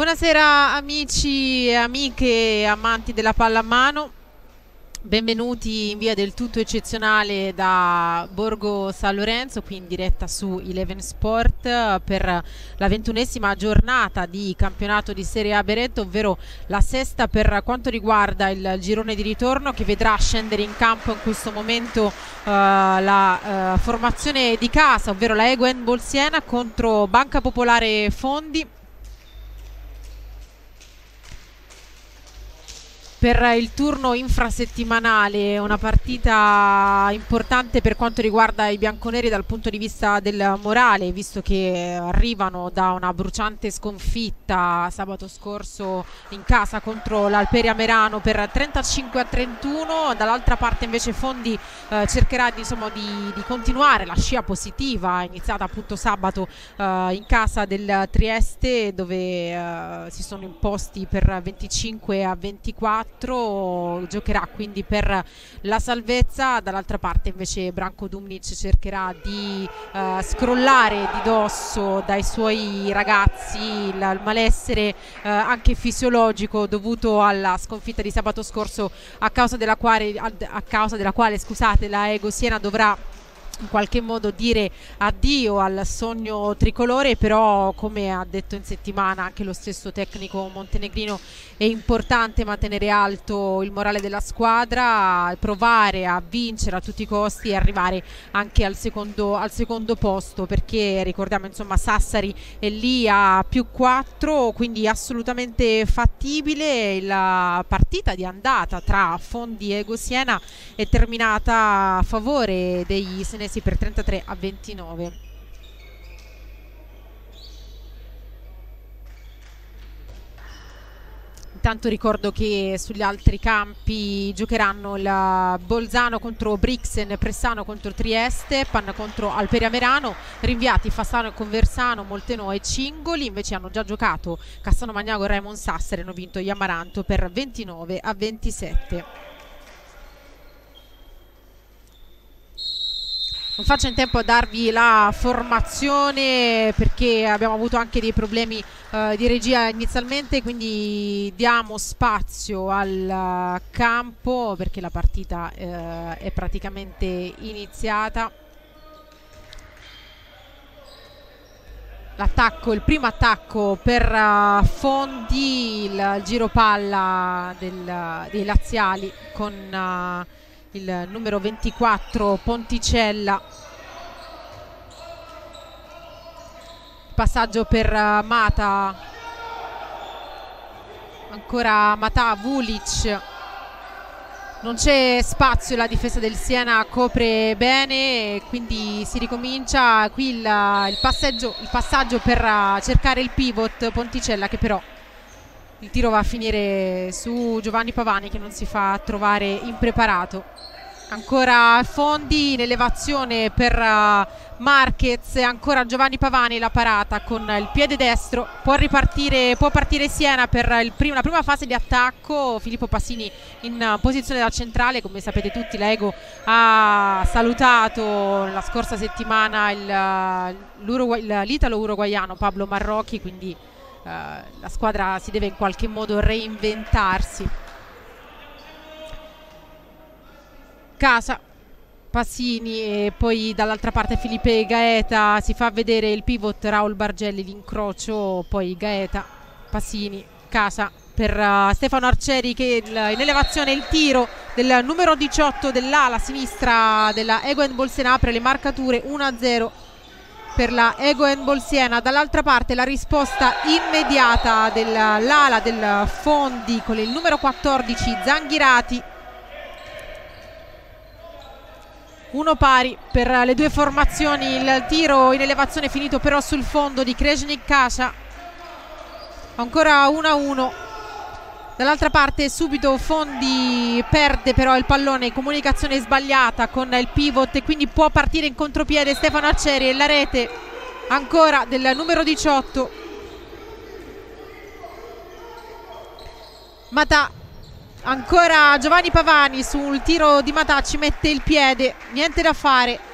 Buonasera amici e amiche amanti della pallamano. Benvenuti in via del tutto eccezionale da Borgo San Lorenzo, qui in diretta su Eleven Sport per la ventunesima giornata di campionato di Serie A Beretto, ovvero la sesta per quanto riguarda il girone di ritorno che vedrà scendere in campo in questo momento uh, la uh, formazione di casa, ovvero la Eguen Bolsiena contro Banca Popolare Fondi per il turno infrasettimanale, una partita importante per quanto riguarda i bianconeri dal punto di vista del morale, visto che arrivano da una bruciante sconfitta sabato scorso in casa contro l'Alperia Merano per 35 a 31, dall'altra parte invece Fondi eh, cercherà di, insomma, di, di, continuare la scia positiva iniziata appunto sabato eh, in casa del Trieste dove eh, si sono imposti per 25 a 24 4 giocherà quindi per la salvezza. Dall'altra parte invece Branco Dumnic cercherà di uh, scrollare di dosso dai suoi ragazzi il, il malessere uh, anche fisiologico dovuto alla sconfitta di sabato scorso a causa della quale, a causa della quale scusate, la Ego Siena dovrà in qualche modo dire addio al sogno tricolore, però come ha detto in settimana anche lo stesso tecnico montenegrino è importante mantenere alto il morale della squadra, provare a vincere a tutti i costi e arrivare anche al secondo, al secondo posto perché ricordiamo insomma Sassari è lì a più 4, quindi assolutamente fattibile. La partita di andata tra Fondi e Gosiena è terminata a favore dei senesi Cremonesi per 33 a 29. Intanto ricordo che sugli altri campi giocheranno il Bolzano contro Brixen, Pressano contro Trieste, Pan contro Alperia Merano, rinviati Fassano e Conversano, Molteno e Cingoli, invece hanno già giocato Cassano Magnago e Raimon Sassari, hanno vinto Iamaranto per 29 a 27. Non faccio in tempo a darvi la formazione perché abbiamo avuto anche dei problemi uh, di regia inizialmente quindi diamo spazio al campo perché la partita uh, è praticamente iniziata. L'attacco, il primo attacco per uh, Fondi il giro palla del, dei laziali con il numero 24 Ponticella. Passaggio per uh, Mata. Ancora Mata Vulic. Non c'è spazio la difesa del Siena copre bene quindi si ricomincia qui il, il, il passaggio per uh, cercare il pivot Ponticella che però il tiro va a finire su Giovanni Pavani che non si fa trovare impreparato. Ancora Fondi in elevazione per uh, Marquez ancora Giovanni Pavani la parata con il piede destro. Può ripartire può partire Siena per prim la prima fase di attacco. Filippo Passini in posizione da centrale come sapete tutti l'Ego ha salutato la scorsa settimana l'italo uruguaiano Pablo Marrocchi quindi uh, la squadra si deve in qualche modo reinventarsi. Casa Passini e poi dall'altra parte Filipe Gaeta. Si fa vedere il pivot Raul Bargelli l'incrocio poi Gaeta Passini Casa per uh, Stefano Arcieri che il, in elevazione il tiro del numero 18 dell'ala sinistra della Egoen Bolsena apre le marcature 1-0 per la Egoen Bolsiena dall'altra parte la risposta immediata dell'ala del Fondi con il numero 14 Zanghirati uno pari per le due formazioni il tiro in elevazione finito però sul fondo di Krejnik Kasha ancora 1-1 dall'altra parte subito Fondi perde però il pallone comunicazione sbagliata con il pivot e quindi può partire in contropiede Stefano Acceri e la rete ancora del numero 18 Mata ancora Giovanni Pavani sul tiro di Matacci mette il piede niente da fare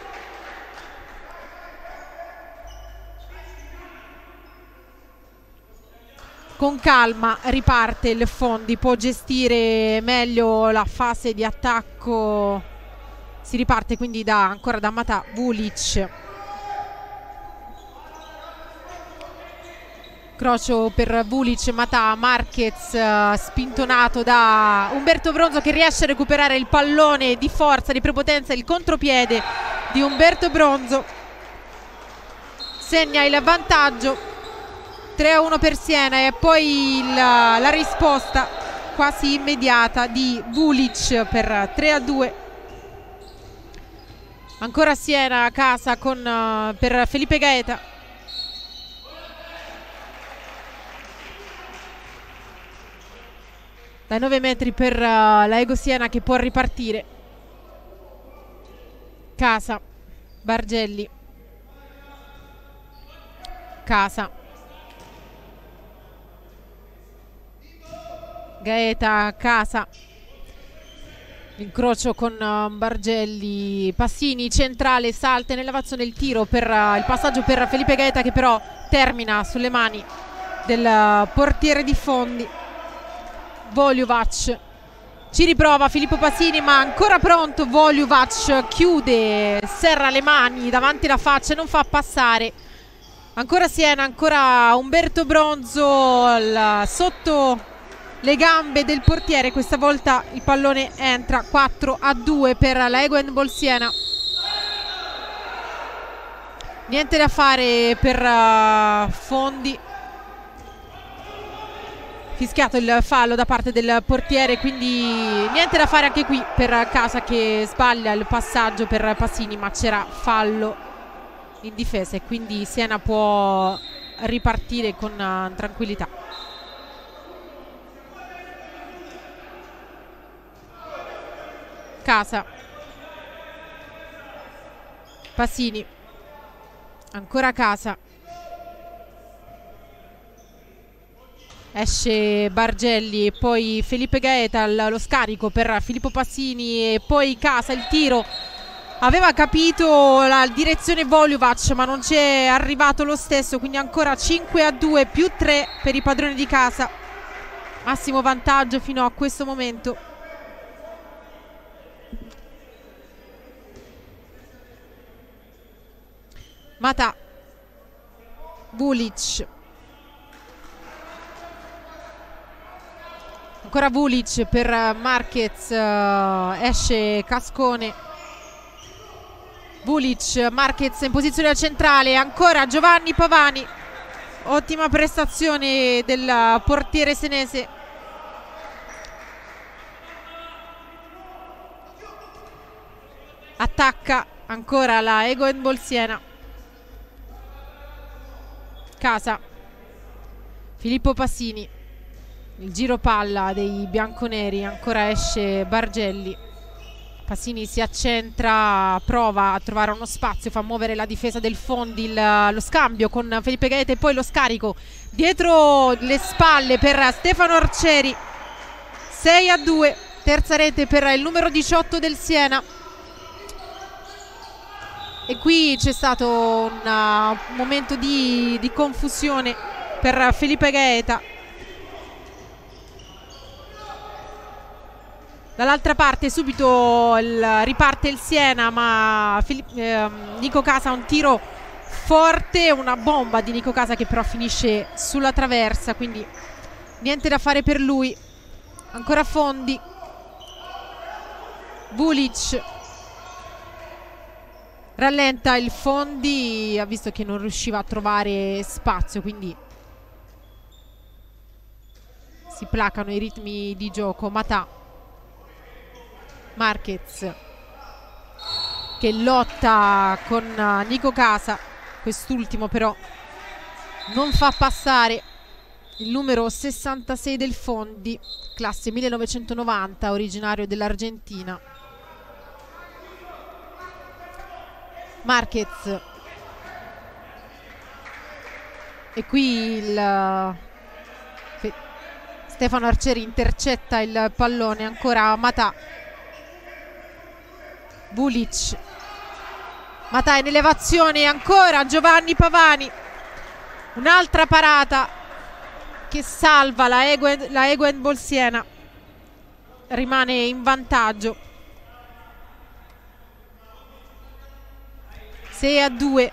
con calma riparte il Fondi, può gestire meglio la fase di attacco. Si riparte quindi da, ancora da Mata Vulic. Crocio per Vulic, Mata, Marquez uh, spintonato da Umberto Bronzo che riesce a recuperare il pallone di forza, di prepotenza, il contropiede di Umberto Bronzo. Segna il vantaggio 3-1 per Siena e poi il, la risposta quasi immediata di Vulic per 3-2 ancora Siena a casa con, uh, per Felipe Gaeta. Dai 9 metri per uh, la Ego Siena che può ripartire. Casa Bargelli. Casa Gaeta Casa. L'incrocio con uh, Bargelli Passini centrale salta nell'elevazione il tiro per uh, il passaggio per Felipe Gaeta che però termina sulle mani del uh, portiere di fondi Voljuvac ci riprova Filippo Passini ma ancora pronto Voljuvac chiude serra le mani davanti alla faccia e non fa passare. Ancora Siena ancora Umberto Bronzo sotto le gambe del portiere. Questa volta il pallone entra 4 a 2 per la Eguen Bolsiena. Niente da fare per uh, Fondi. Fischiato il fallo da parte del portiere quindi niente da fare anche qui per Casa che sbaglia il passaggio per Passini ma c'era fallo in difesa e quindi Siena può ripartire con uh, tranquillità casa. Pasini. Ancora casa. Esce Bargelli poi Felipe Gaeta lo scarico per Filippo Passini e poi casa il tiro. Aveva capito la direzione Voljuvac ma non c'è arrivato lo stesso quindi ancora 5 a 2 più 3 per i padroni di casa. Massimo vantaggio fino a questo momento Mata Vulic ancora Vulic per Marquez uh, esce Cascone. Vulic Marquez in posizione centrale ancora Giovanni Pavani. Ottima prestazione del portiere senese. Attacca ancora la Egoen Bolsiena Casa. Filippo Passini. Il giro palla dei bianconeri ancora esce Bargelli. Passini si accentra prova a trovare uno spazio fa muovere la difesa del Fondi il, lo scambio con Felipe Gaeta e poi lo scarico dietro le spalle per Stefano Arcieri 6 a 2 terza rete per il numero 18 del Siena e qui c'è stato un, uh, momento di, di, confusione per Felipe Gaeta. Dall'altra parte subito il, riparte il Siena ma Filippo, eh, Nico Casa ha un tiro forte una bomba di Nico Casa che però finisce sulla traversa quindi niente da fare per lui. Ancora Fondi. Vulic rallenta il Fondi ha visto che non riusciva a trovare spazio quindi si placano i ritmi di gioco. Matà Marquez che lotta con Nico Casa. Quest'ultimo però non fa passare il numero 66 del Fondi classe 1990 originario dell'Argentina Marquez. E qui il Stefano Arcieri intercetta il pallone ancora Matà Bulic Matà in elevazione ancora Giovanni Pavani. Un'altra parata che salva la Eguen Bolsiena. Rimane in vantaggio 6 a 2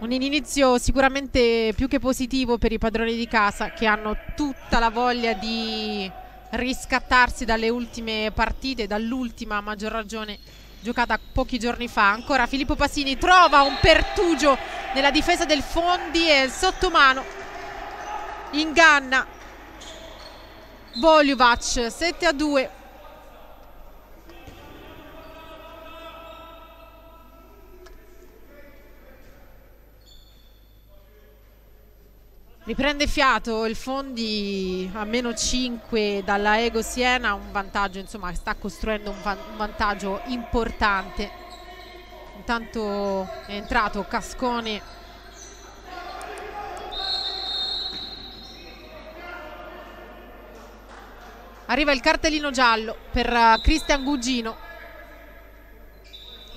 un inizio sicuramente più che positivo per i padroni di casa che hanno tutta la voglia di riscattarsi dalle ultime partite, dall'ultima a maggior ragione giocata pochi giorni fa. Ancora Filippo Passini trova un pertugio nella difesa del Fondi e sottomano inganna Voljuvac 7 a 2 Riprende fiato il Fondi a meno 5 dalla Ego Siena, un vantaggio, insomma, sta costruendo un, va un vantaggio importante. Intanto è entrato Cascone. Arriva il cartellino giallo per uh, Cristian Gugino.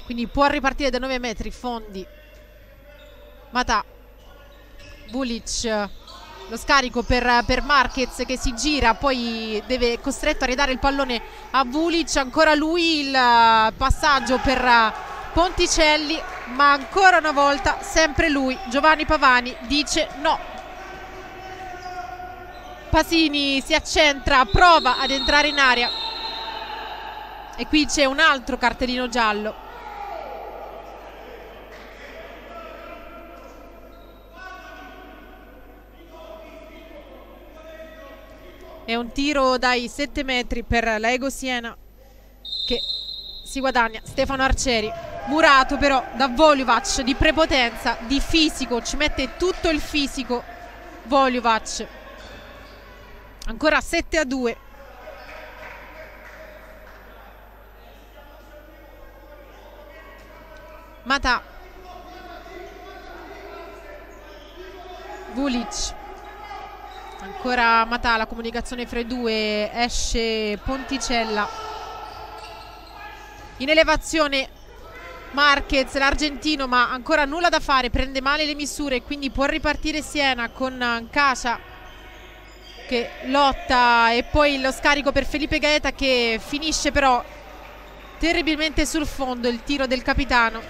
Quindi può ripartire da 9 metri, Fondi. Matà Bulic lo scarico per, per, Marquez che si gira poi deve costretto a ridare il pallone a Vulic ancora lui il passaggio per Ponticelli ma ancora una volta sempre lui Giovanni Pavani dice no. Pasini si accentra prova ad entrare in aria e qui c'è un altro cartellino giallo È un tiro dai 7 metri per la Ego Siena che si guadagna Stefano Arcieri. Murato però da Voljuvac di prepotenza, di fisico, ci mette tutto il fisico Voljuvac. Ancora 7 a 2. Mata. Vulic ancora Matà la comunicazione fra i due esce Ponticella. In elevazione Marquez l'argentino ma ancora nulla da fare prende male le misure quindi può ripartire Siena con Casa che lotta e poi lo scarico per Felipe Gaeta che finisce però terribilmente sul fondo il tiro del capitano.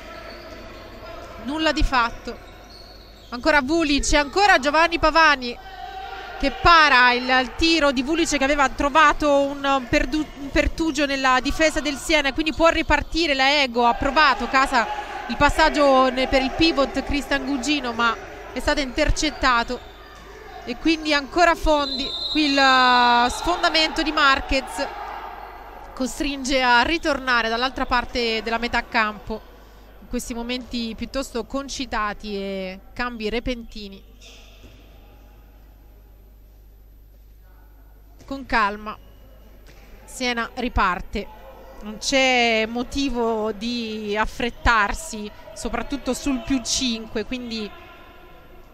Nulla di fatto. Ancora Vulic ancora Giovanni Pavani che para il, tiro di Vulice che aveva trovato un, perdu, un, pertugio nella difesa del Siena quindi può ripartire la Ego ha provato Casa il passaggio per il pivot Cristian Gugino ma è stato intercettato e quindi ancora Fondi qui il uh, sfondamento di Marquez costringe a ritornare dall'altra parte della metà campo in questi momenti piuttosto concitati e cambi repentini con calma Siena riparte. Non c'è motivo di affrettarsi soprattutto sul più 5 quindi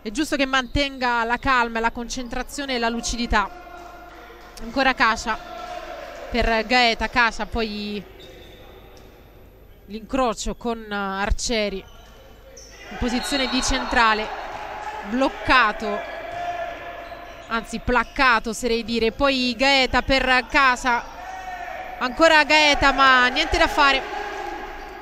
è giusto che mantenga la calma, la concentrazione e la lucidità. Ancora Cacia per Gaeta Cacia poi l'incrocio con Arcieri in posizione di centrale bloccato anzi placcato oserei dire. Poi Gaeta per casa. Ancora Gaeta ma niente da fare.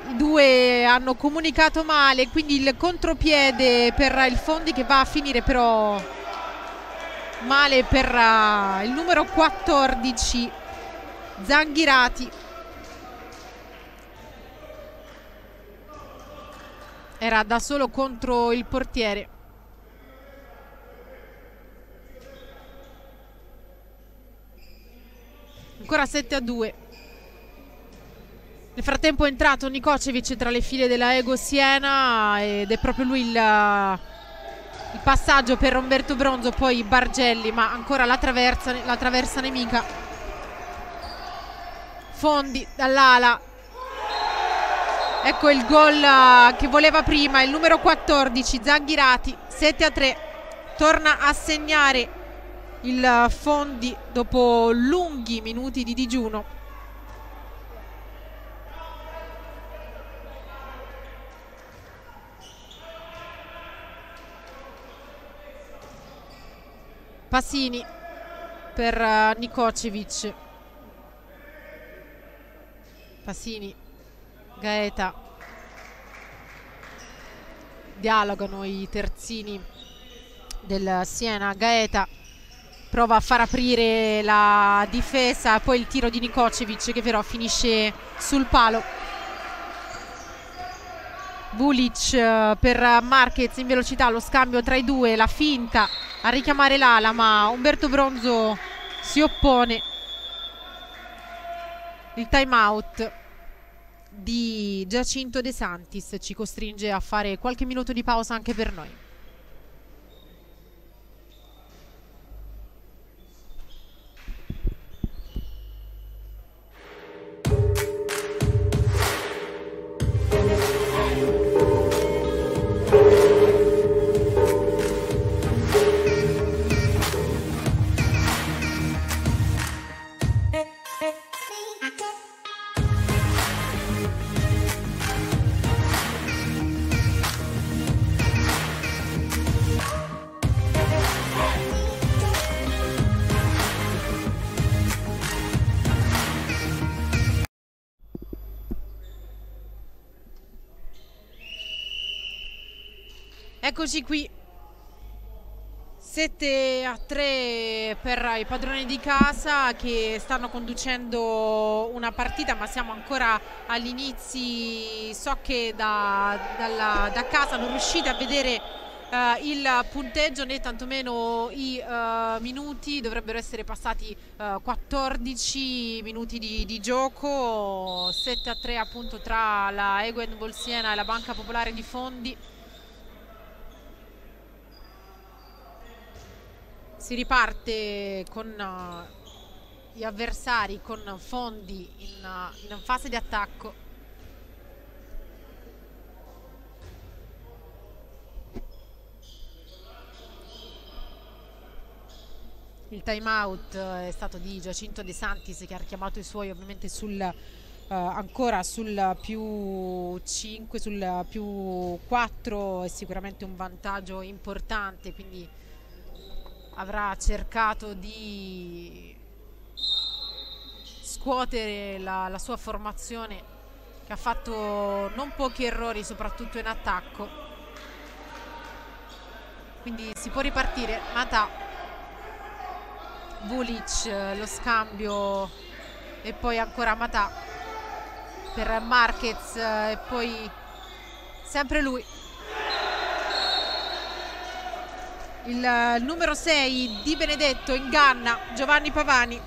I due hanno comunicato male quindi il contropiede per il Fondi che va a finire però male per uh, il numero 14 Zanghirati era da solo contro il portiere ancora 7 a 2 nel frattempo è entrato Nikocevic tra le file della Ego Siena ed è proprio lui il, il passaggio per Umberto Bronzo poi Bargelli ma ancora la traversa, la traversa nemica. Fondi dall'ala. Ecco il gol che voleva prima il numero 14 Zanghirati 7 a 3 torna a segnare il Fondi dopo lunghi minuti di digiuno. Pasini per uh, Nikocevic. Pasini Gaeta. Dialogano i terzini del Siena. Gaeta prova a far aprire la difesa poi il tiro di Nikocevic che però finisce sul palo. Bulic eh, per Marquez in velocità lo scambio tra i due la finta a richiamare l'ala ma Umberto Bronzo si oppone. Il time out di Giacinto De Santis ci costringe a fare qualche minuto di pausa anche per noi Eccoci qui. 7 a 3 per i padroni di casa che stanno conducendo una partita ma siamo ancora agli inizi so che da, dalla, da casa non riuscite a vedere uh, il punteggio né tantomeno i uh, minuti. Dovrebbero essere passati uh, eh, 14 minuti di, di, gioco. 7 a 3 appunto tra la Eguen Bolsiena e la Banca Popolare di Fondi si riparte con uh, gli avversari con fondi in, uh, in fase di attacco. Il time out è stato di Giacinto De Santis che ha chiamato i suoi ovviamente sul uh, ancora sul più 5 sul più 4 è sicuramente un vantaggio importante quindi avrà cercato di scuotere la, la sua formazione che ha fatto non pochi errori soprattutto in attacco. Quindi si può ripartire. Mata Vulic lo scambio e poi ancora Mata per Marquez e poi sempre lui il numero 6 di Benedetto inganna Giovanni Pavani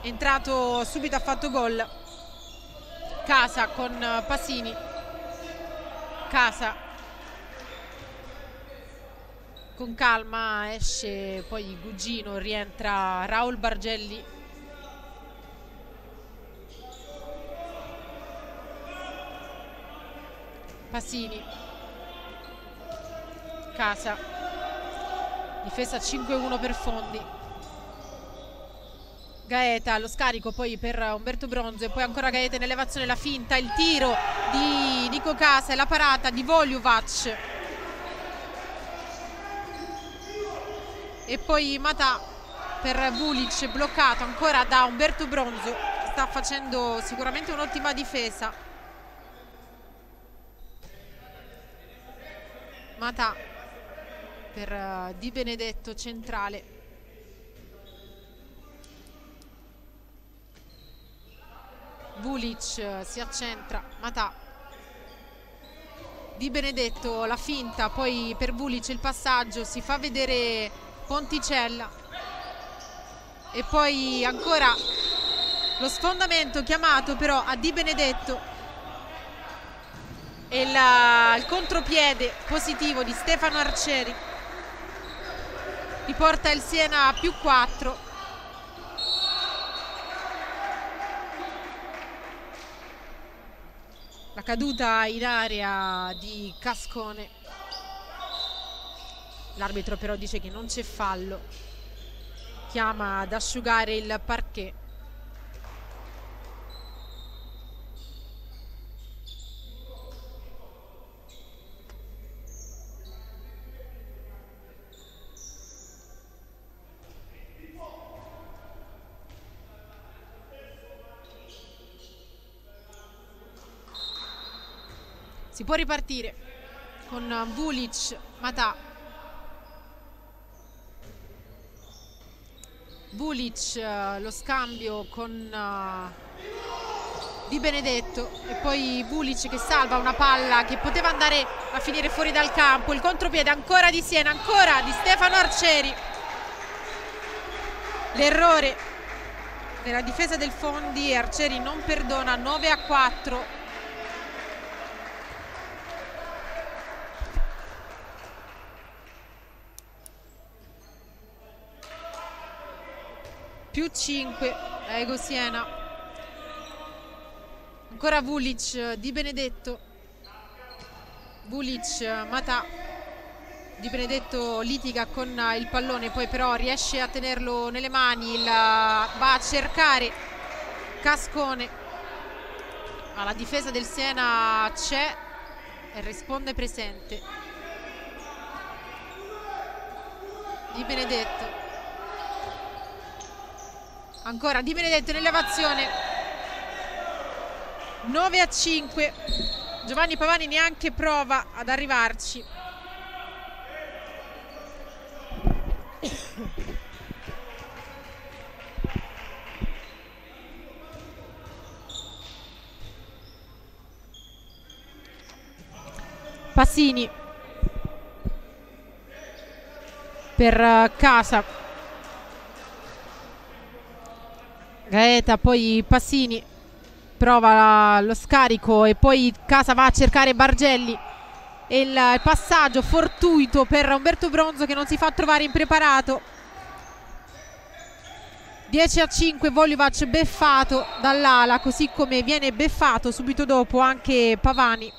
entrato subito ha fatto gol. Casa con Pasini Casa. Con calma esce poi Gugino rientra Raul Bargelli. Pasini Casa difesa 5-1 per Fondi. Gaeta lo scarico poi per Umberto Bronzo e poi ancora Gaeta in elevazione la finta il tiro di Nico Casa e la parata di Voljuvac e poi Mata per Vulic bloccato ancora da Umberto Bronzo sta facendo sicuramente un'ottima difesa. Mata per uh, Di Benedetto centrale. Vulic uh, si accentra Matà. Di Benedetto la finta poi per Vulic il passaggio si fa vedere Ponticella. E poi ancora lo sfondamento chiamato però a Di Benedetto. E il, il contropiede positivo di Stefano Arcieri riporta il Siena a più 4 la caduta in area di Cascone. L'arbitro però dice che non c'è fallo. Chiama ad asciugare il parquet si può ripartire con Vulic Matà. Vulic lo scambio con uh, Di Benedetto e poi Vulic che salva una palla che poteva andare a finire fuori dal campo. Il contropiede ancora di Siena ancora di Stefano Arcieri. L'errore della difesa del Fondi Arcieri non perdona 9 a 4 più 5 Ego Siena. Ancora Vulic Di Benedetto. Vulic Matà. Di Benedetto litiga con il pallone poi però riesce a tenerlo nelle mani il, va a cercare Cascone. Ma la difesa del Siena c'è e risponde presente. Di Benedetto ancora Di Benedetto in elevazione. 9 a 5 Giovanni Pavani neanche prova ad arrivarci. Passini. Per eh, Casa Gaeta, poi Passini prova lo scarico e poi Casa va a cercare Bargelli. Il, il passaggio fortuito per Umberto Bronzo che non si fa trovare impreparato. 10 a 5 Volivac beffato dall'ala così come viene beffato subito dopo anche Pavani.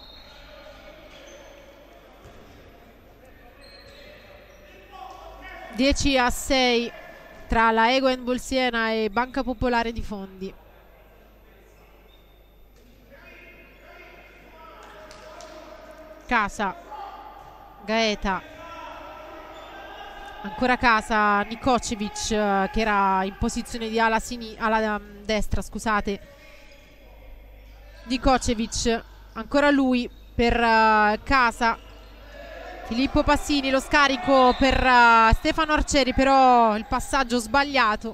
Dieci a 6 tra la Egoen Bolsiena e Banca Popolare di Fondi. Casa, Gaeta, ancora Casa, Nikocevic eh, che era in posizione di ala, ala um, destra, scusate. Nikocevic, ancora lui per uh, Casa Filippo Passini lo scarico per uh, Stefano Arcieri però il passaggio sbagliato.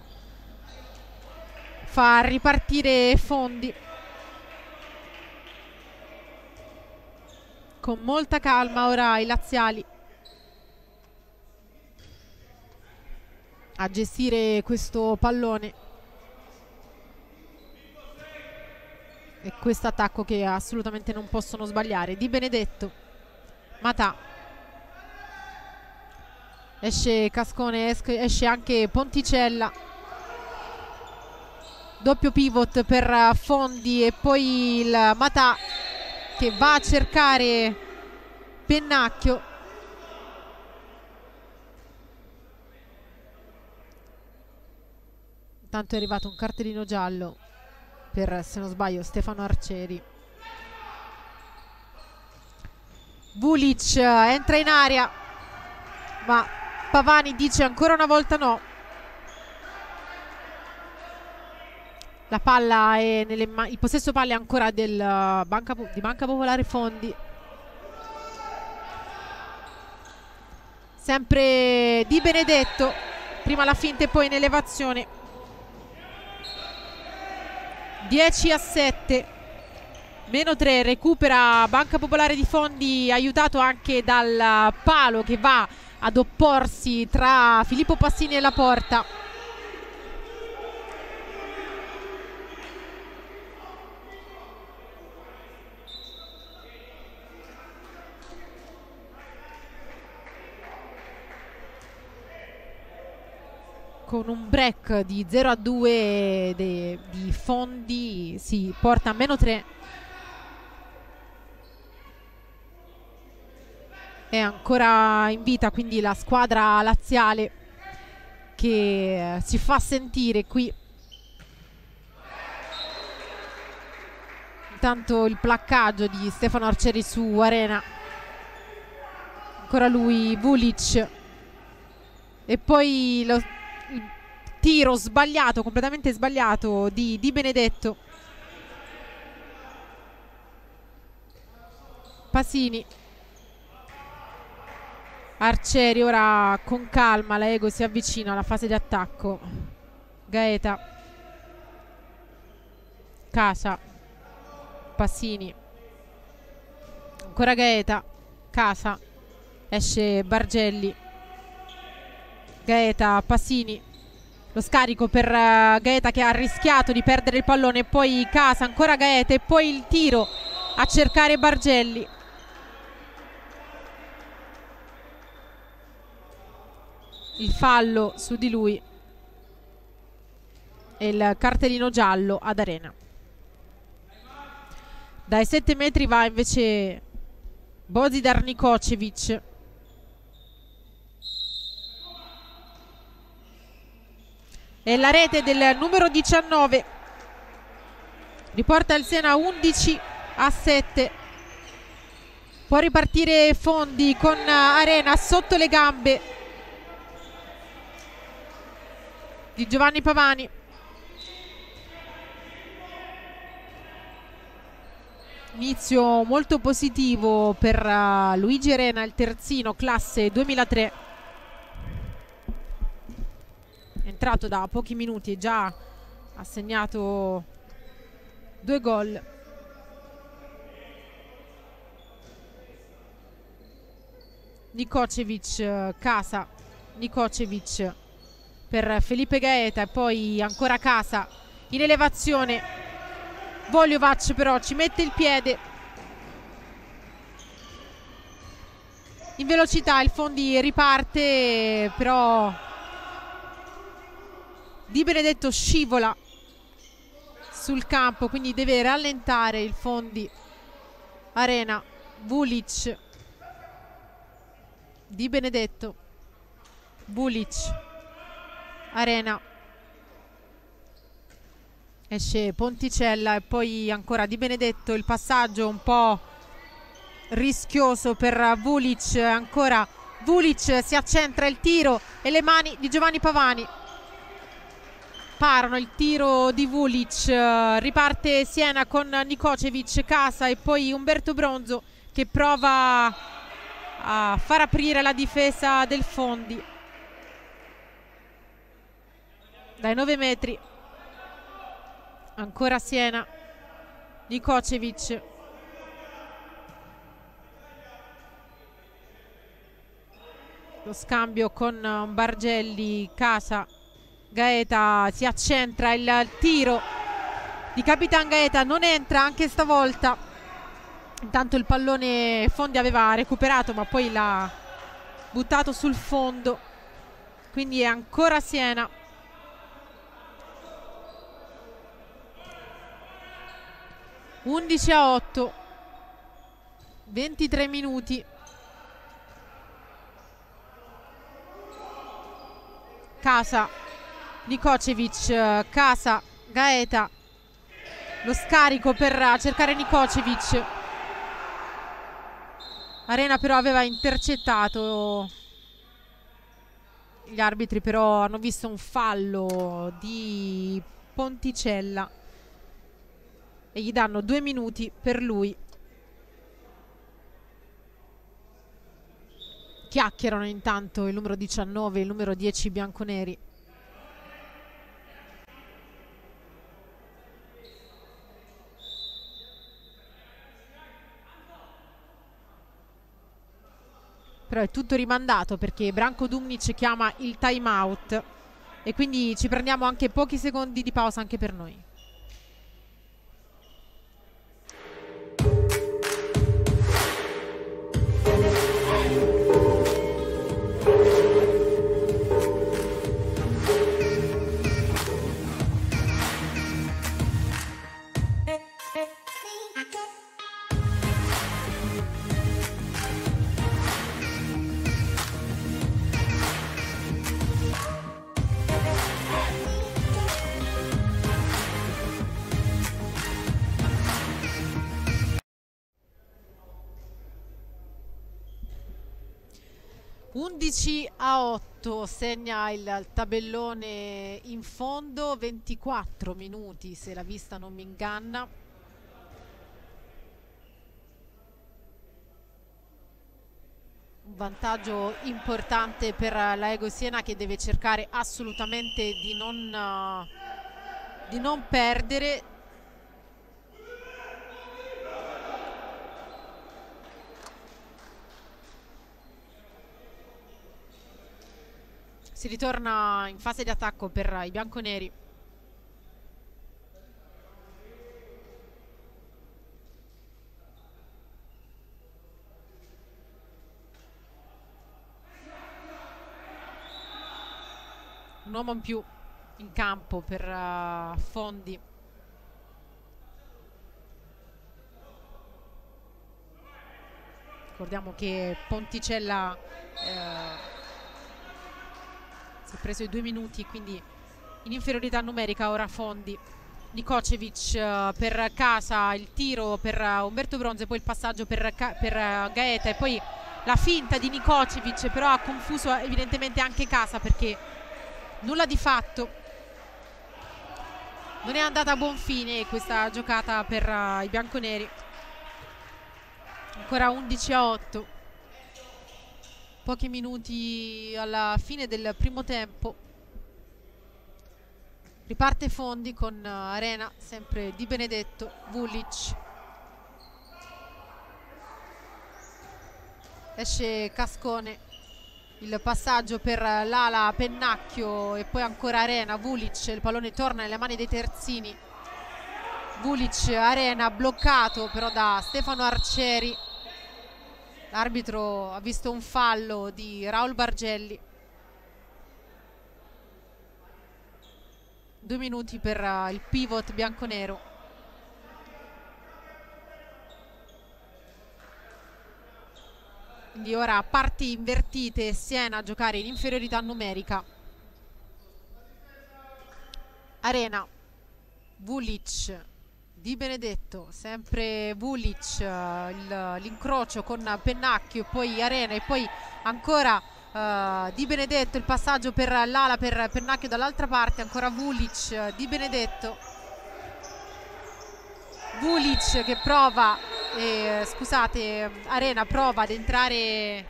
Fa ripartire Fondi. Con molta calma ora i laziali. A gestire questo pallone. E questo attacco che assolutamente non possono sbagliare. Di Benedetto. Matà esce Cascone esce anche Ponticella. Doppio pivot per Fondi e poi il Matà che va a cercare Pennacchio. Intanto è arrivato un cartellino giallo per se non sbaglio Stefano Arcieri. Vulic entra in aria ma Pavani dice ancora una volta no. La palla è nelle il possesso palla è ancora del, uh, banca, di Banca Popolare Fondi. Sempre Di Benedetto. Prima la finta e poi in elevazione. 10 a 7. Meno 3 recupera Banca Popolare di Fondi aiutato anche dal palo che va ad opporsi tra Filippo Passini e la porta. con un break di 0 a 2 di fondi si porta a meno 3 è ancora in vita quindi la squadra laziale che si fa sentire qui. Intanto il placcaggio di Stefano Arcieri su Arena. Ancora lui Vulic. E poi lo, il tiro sbagliato completamente sbagliato di, di Benedetto. Pasini Arcieri ora con calma la Ego si avvicina alla fase di attacco. Gaeta. Casa. Passini. Ancora Gaeta. Casa. Esce Bargelli. Gaeta Passini. Lo scarico per uh, Gaeta che ha rischiato di perdere il pallone poi Casa ancora Gaeta e poi il tiro a cercare Bargelli il fallo su di lui e il cartellino giallo ad Arena. Dai 7 metri va invece Bozidar Nikocevic. E la rete del numero 19 riporta il Siena 11 a 7 può ripartire Fondi con Arena sotto le gambe di Giovanni Pavani inizio molto positivo per uh, Luigi Arena, il terzino, classe 2003. È entrato da pochi minuti e già ha segnato due gol. Nikocevic, Casa, Nikocevic per Felipe Gaeta e poi ancora Casa in elevazione. Voljovac però ci mette il piede. In velocità il Fondi riparte però Di Benedetto scivola sul campo quindi deve rallentare il Fondi. Arena Vulic. Di Benedetto Vulic Arena. Esce Ponticella e poi ancora Di Benedetto il passaggio un po' rischioso per Vulic ancora Vulic si accentra il tiro e le mani di Giovanni Pavani. Parano il tiro di Vulic riparte Siena con Nikocevic Casa e poi Umberto Bronzo che prova a far aprire la difesa del Fondi dai 9 metri. Ancora Siena. Nikocevic lo scambio con Bargelli Casa Gaeta si accentra il tiro di Capitan Gaeta non entra anche stavolta. Intanto il pallone Fondi aveva recuperato ma poi l'ha buttato sul fondo. Quindi è ancora Siena 11 a 8 23 minuti. Casa. Nikocevic Casa Gaeta. Lo scarico per cercare Nikocevic. Arena però aveva intercettato gli arbitri però hanno visto un fallo di Ponticella e gli danno due minuti per lui. Chiacchierano intanto il numero 19 e il numero 10 bianconeri. Però è tutto rimandato perché Branco Dumnic chiama il time out e quindi ci prendiamo anche pochi secondi di pausa anche per noi 11 a 8 segna il tabellone in fondo 24 minuti se la vista non mi inganna. Un vantaggio importante per la Ego Siena che deve cercare assolutamente di non, uh, di non perdere si ritorna in fase di attacco per i bianconeri. Un uomo in più in campo per uh, Fondi. Ricordiamo che Ponticella eh, si è preso i due minuti quindi in inferiorità numerica ora Fondi Nikocevic uh, per Casa il tiro per uh, Umberto Bronze poi il passaggio per, per uh, Gaeta e poi la finta di Nikocevic però ha confuso evidentemente anche Casa perché nulla di fatto. Non è andata a buon fine questa giocata per i bianconeri. Ancora 11 a 8 pochi minuti alla fine del primo tempo. Riparte Fondi con eh, Arena sempre Di Benedetto Vulic. Esce Cascone il passaggio per l'ala Pennacchio e poi ancora Arena Vulic il pallone torna nelle mani dei terzini. Vulic Arena bloccato però da Stefano Arcieri L'arbitro ha visto un fallo di Raul Bargelli. Due minuti per uh, il pivot bianconero. Quindi ora parti invertite, Siena a giocare in inferiorità numerica. Arena, Vulic, di Benedetto, sempre Vulic, eh, l'incrocio con Pennacchio, poi Arena e poi ancora uh, Di Benedetto, il passaggio per l'ala per Pennacchio dall'altra parte, ancora Vulic, Di Benedetto. Vulic che prova, eh, scusate, Arena prova ad entrare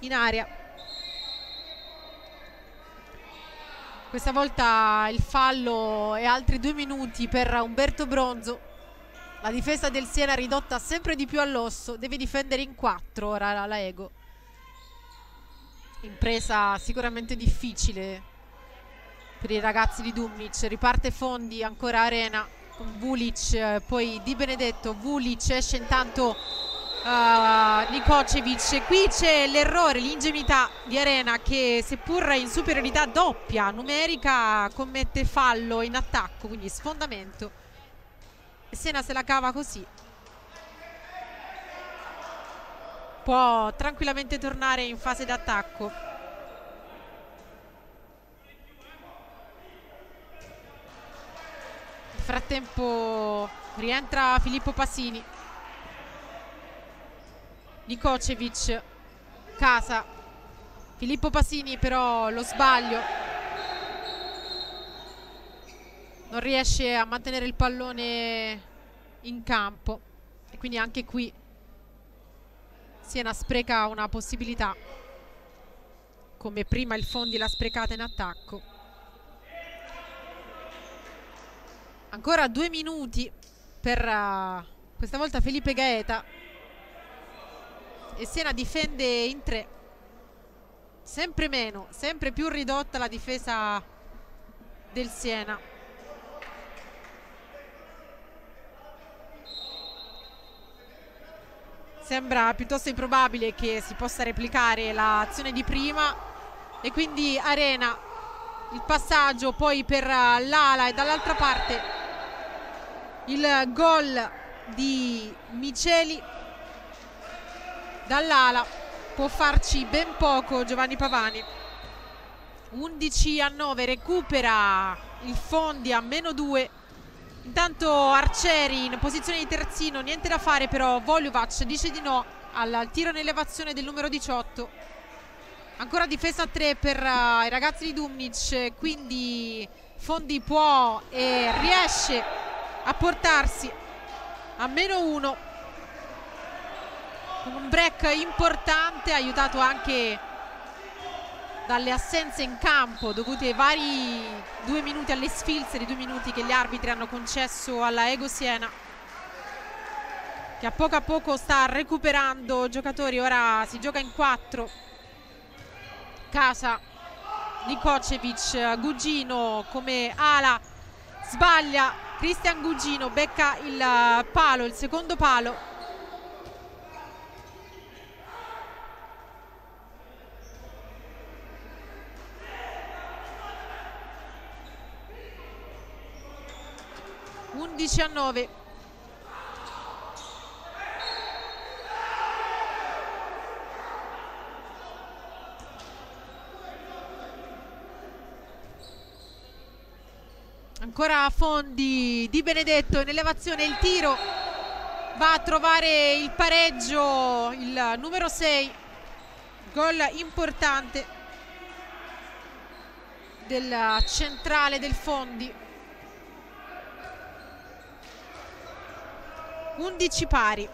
in area Questa volta il fallo e altri due minuti per Umberto Bronzo. La difesa del Siena ridotta sempre di più all'osso. Deve difendere in quattro ora la Ego. Impresa sicuramente difficile per i ragazzi di Dumnic. Riparte Fondi, ancora Arena con Vulic, poi Di Benedetto. Vulic esce intanto uh, Nikocevic qui c'è l'errore, l'ingenuità di Arena che seppur in superiorità doppia numerica commette fallo in attacco quindi sfondamento. Sena se la cava così. Può tranquillamente tornare in fase d'attacco. Nel frattempo rientra Filippo Passini Nikocevic Casa. Filippo Pasini però lo sbaglio. Non riesce a mantenere il pallone in campo. E quindi anche qui Siena spreca una possibilità. Come prima il Fondi l'ha sprecata in attacco. Ancora due minuti per uh, questa volta Felipe Gaeta e Siena difende in tre. Sempre meno sempre più ridotta la difesa del Siena. Sembra piuttosto improbabile che si possa replicare l'azione di prima. E quindi Arena il passaggio poi per l'ala e dall'altra parte il gol di Miceli dall'ala può farci ben poco Giovanni Pavani. 11 a 9 recupera il Fondi a meno 2 intanto Arcieri in posizione di terzino niente da fare però Voljovac dice di no al tiro in elevazione del numero 18 ancora difesa a 3 per uh, i ragazzi di Dumnic quindi Fondi può e riesce a portarsi a meno 1 con un break importante aiutato anche dalle assenze in campo dovute ai vari due minuti alle sfilze di due minuti che gli arbitri hanno concesso alla Ego Siena che a poco a poco sta recuperando giocatori. Ora si gioca in quattro. Casa Nikocevic Gugino come ala sbaglia Cristian Gugino becca il palo il secondo palo undici a nove. Ancora Fondi di Benedetto in elevazione il tiro va a trovare il pareggio il numero 6 gol importante del centrale del Fondi 11 pari.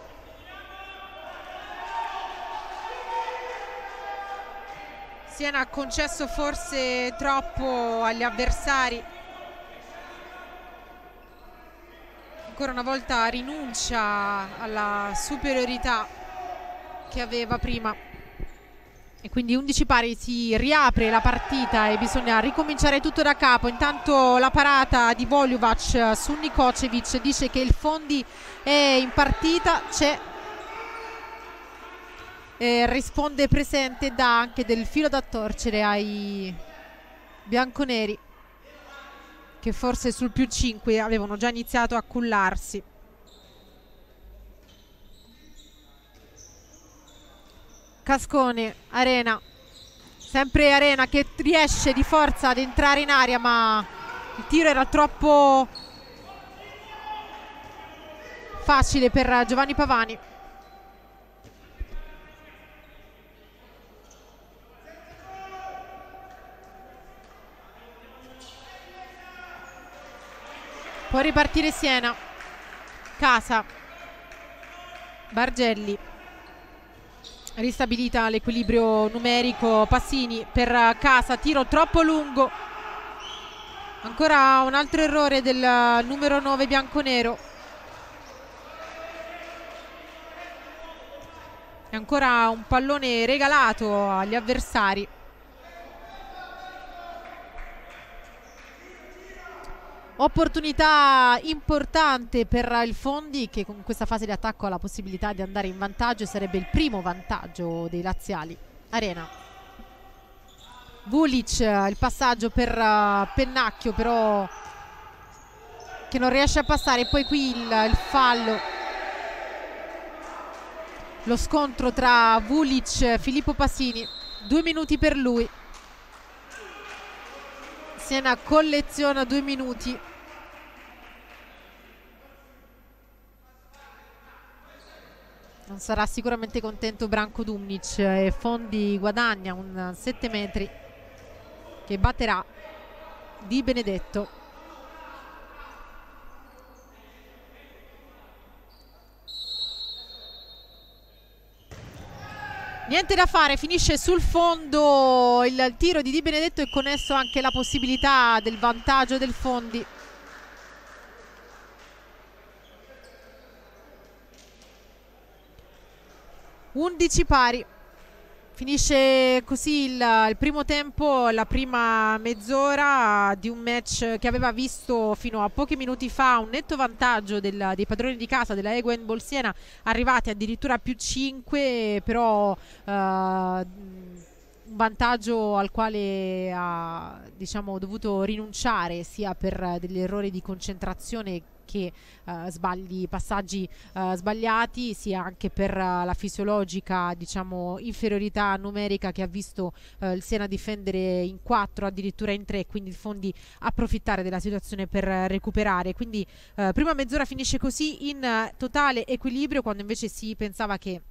Siena ha concesso forse troppo agli avversari. Ancora una volta rinuncia alla superiorità che aveva prima. E quindi 11 pari si riapre la partita e bisogna ricominciare tutto da capo. Intanto la parata di Voljuvac su Nikocevic dice che il Fondi è in partita c'è risponde presente dà anche del filo da torcere ai bianconeri che forse sul più 5 avevano già iniziato a cullarsi. Cascone, Arena, sempre Arena che riesce di forza ad entrare in aria ma il tiro era troppo facile per Giovanni Pavani. Può ripartire Siena. Casa. Bargelli. Ristabilita l'equilibrio numerico. Passini per Casa. Tiro troppo lungo. Ancora un altro errore del numero 9 bianconero. Ancora un pallone regalato agli avversari. Opportunità importante per il Fondi che con questa fase di attacco ha la possibilità di andare in vantaggio sarebbe il primo vantaggio dei laziali. Arena. Vulic, il passaggio per uh, Pennacchio però che non riesce a passare. E poi qui il, il fallo. Lo scontro tra Vulic e Filippo Passini. Due minuti per lui. Siena colleziona due minuti non sarà sicuramente contento Branco Dumnic e Fondi guadagna un 7 metri che batterà Di Benedetto Niente da fare, finisce sul fondo il tiro di Di Benedetto e con esso anche la possibilità del vantaggio del Fondi. 11 pari finisce così il, il, primo tempo, la prima mezz'ora di un match che aveva visto fino a pochi minuti fa un netto vantaggio del, dei padroni di casa della Eguen Bolsiena, arrivati addirittura a più 5, però uh, un vantaggio al quale ha diciamo, dovuto rinunciare sia per degli errori di concentrazione che uh, sbagli passaggi uh, sbagliati sia anche per uh, la fisiologica diciamo inferiorità numerica che ha visto il Siena difendere in 4 addirittura in 3 quindi il Fondi approfittare della situazione per recuperare. Quindi prima mezz'ora finisce così in totale equilibrio quando invece si pensava che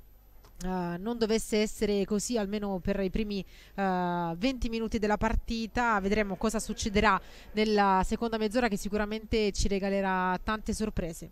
Uh, non dovesse essere così almeno per i primi uh, eh, 20 minuti della partita. Vedremo cosa succederà nella seconda mezz'ora che sicuramente ci regalerà tante sorprese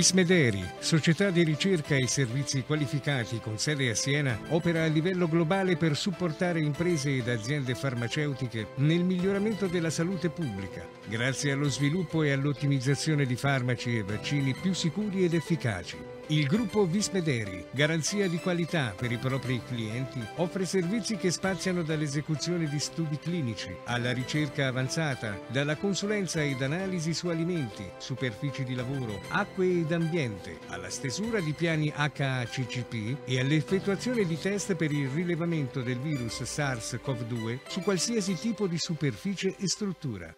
Vismederi, società di ricerca e servizi qualificati con sede a Siena, opera a livello globale per supportare imprese ed aziende farmaceutiche nel miglioramento della salute pubblica, grazie allo sviluppo e all'ottimizzazione di farmaci e vaccini più sicuri ed efficaci. Il gruppo Vismederi, garanzia di qualità per i propri clienti, offre servizi che spaziano dall'esecuzione di studi clinici alla ricerca avanzata, dalla consulenza ed analisi su alimenti, superfici di lavoro, acque ed ambiente, alla stesura di piani HACCP e all'effettuazione di test per il rilevamento del virus SARS-CoV-2 su qualsiasi tipo di superficie e struttura.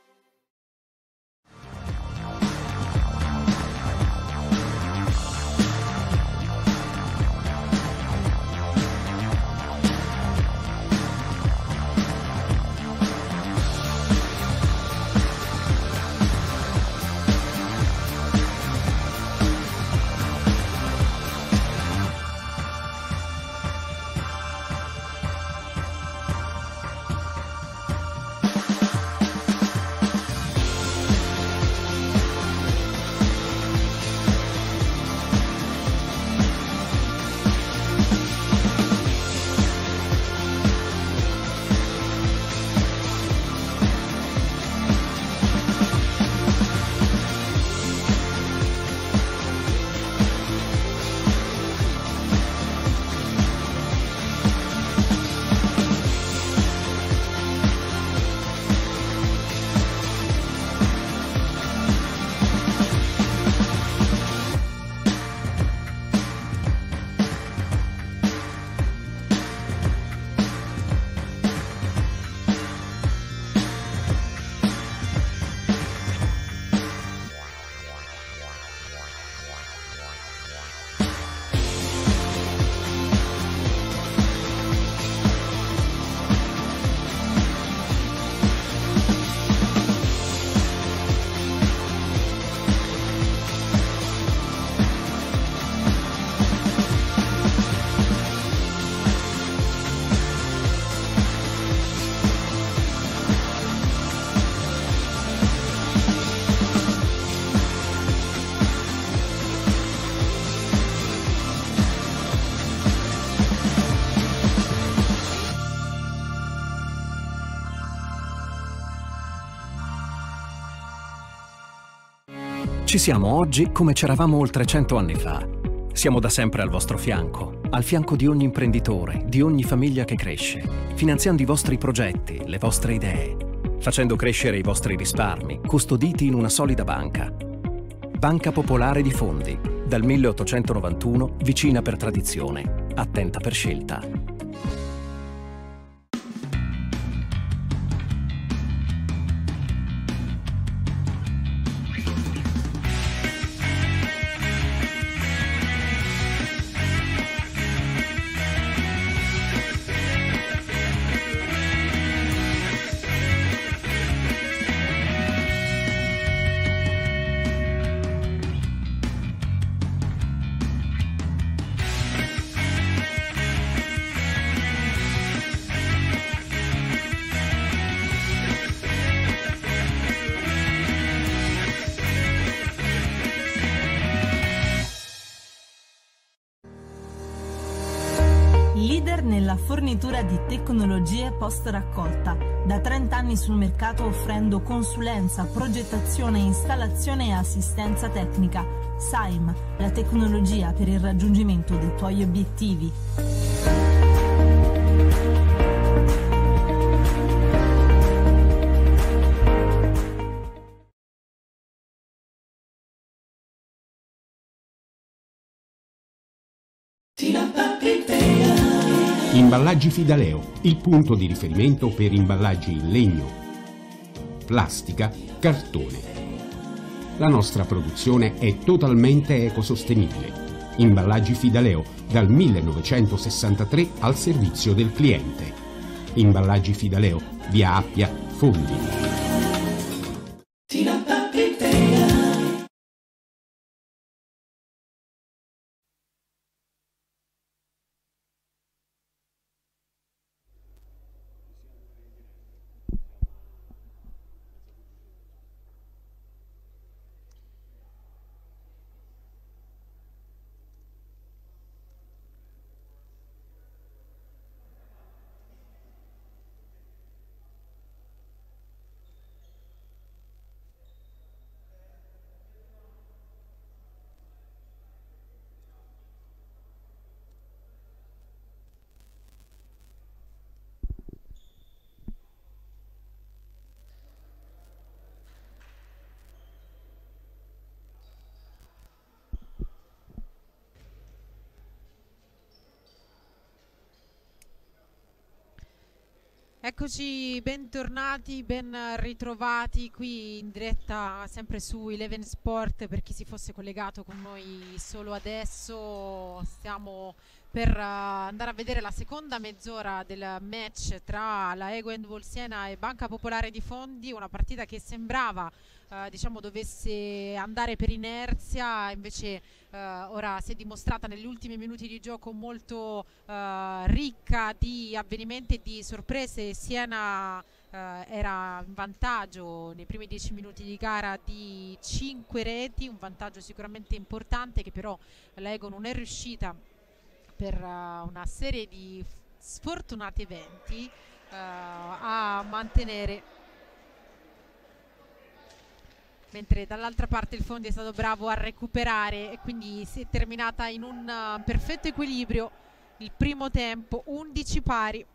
Ci siamo oggi come c'eravamo oltre cento anni fa. Siamo da sempre al vostro fianco, al fianco di ogni imprenditore, di ogni famiglia che cresce, finanziando i vostri progetti, le vostre idee, facendo crescere i vostri risparmi, custoditi in una solida banca. Banca Popolare di Fondi, dal 1891, vicina per tradizione, attenta per scelta. Fornitura di tecnologie post raccolta, da 30 anni sul mercato offrendo consulenza, progettazione, installazione e assistenza tecnica. SAIM, la tecnologia per il raggiungimento dei tuoi obiettivi. Imballaggi Fidaleo, il punto di riferimento per imballaggi in legno, plastica, cartone. La nostra produzione è totalmente ecosostenibile. Imballaggi Fidaleo, dal 1963 al servizio del cliente. Imballaggi Fidaleo, via Appia, Fondi. Eccoci, bentornati, ben ritrovati qui in diretta sempre su Eleven Sport per chi si fosse collegato con noi solo adesso. Stiamo per uh, andare a vedere la seconda mezz'ora del match tra la Ego Handball Siena e Banca Popolare di Fondi, una partita che sembrava uh, diciamo dovesse andare per inerzia, invece Uh, ora si è dimostrata negli ultimi minuti di gioco molto uh, ricca di avvenimenti e di sorprese. Siena uh, era in vantaggio nei primi dieci minuti di gara di 5 reti, un vantaggio sicuramente importante che però l'Ego non è riuscita per una serie di sfortunati eventi a mantenere mentre dall'altra parte il Fondi è stato bravo a recuperare e quindi si è terminata in un uh, perfetto equilibrio. Il primo tempo 11 pari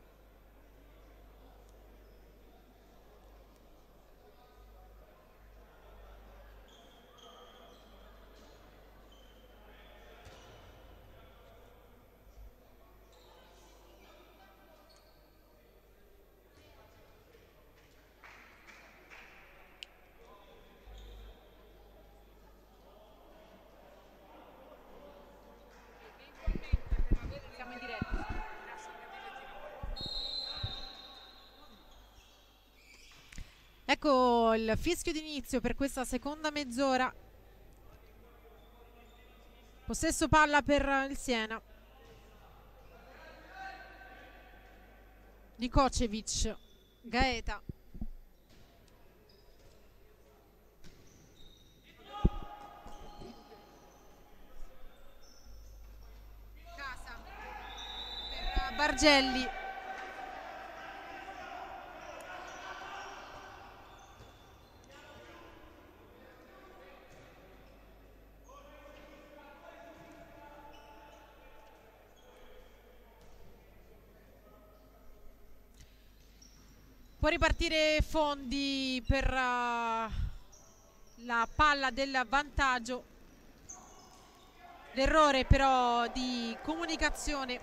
Ecco fischio d'inizio per questa seconda mezz'ora. Possesso palla per il Siena. Nikocevic, Gaeta. Bargelli. Può ripartire Fondi per uh, la palla del vantaggio. L'errore però di comunicazione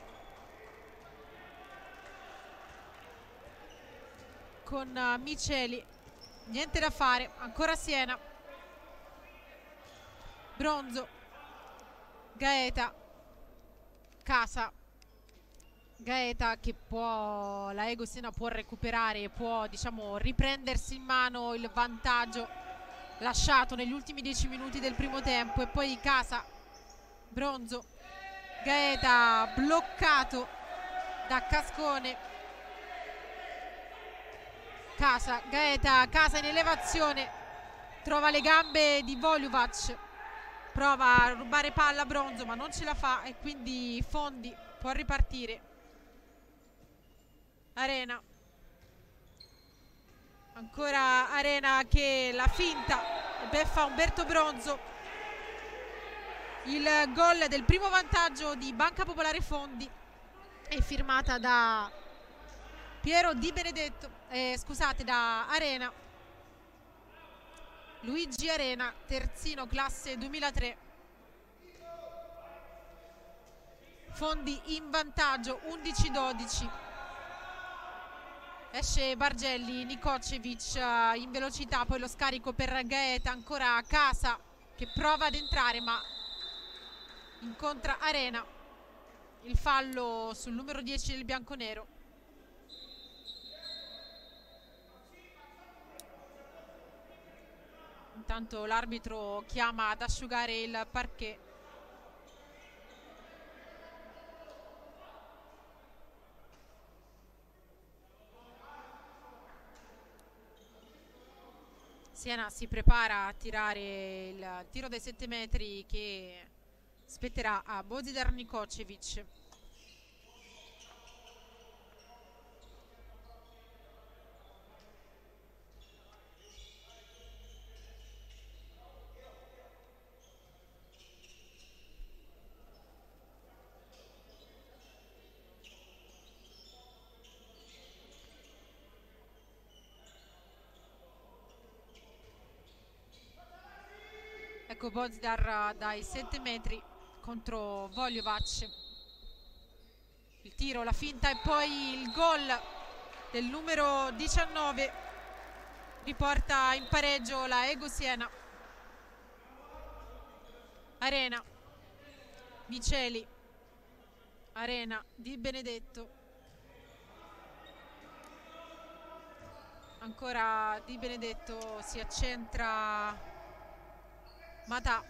con uh, Miceli. Niente da fare, ancora Siena. Bronzo. Gaeta. Casa. Gaeta che può, la Ego Siena può recuperare, può diciamo riprendersi in mano il vantaggio lasciato negli ultimi dieci minuti del primo tempo. E poi Casa, Bronzo, Gaeta bloccato da Cascone, Casa, Gaeta, Casa in elevazione, trova le gambe di Voluvac, prova a rubare palla a Bronzo ma non ce la fa e quindi Fondi può ripartire. Arena. Ancora Arena che la finta beffa Umberto Bronzo. Il gol del primo vantaggio di Banca Popolare Fondi è firmata da Piero Di Benedetto eh, scusate da Arena. Luigi Arena terzino classe 2003 Fondi in vantaggio 11-12 esce Bargelli, Nikocevic uh, in velocità, poi lo scarico per Gaeta, ancora a casa che prova ad entrare ma incontra Arena, il fallo sul numero 10 del bianconero. Intanto l'arbitro chiama ad asciugare il parquet. Siena si prepara a tirare il tiro dai 7 metri che spetterà a Bozidar Nikocevic. Ecco Bozdar dai 7 metri contro Voljovac. Il tiro, la finta e poi il gol del numero 19 riporta in pareggio la Ego Siena. Arena, Miceli, Arena di Benedetto. Ancora Di Benedetto si accentra Matà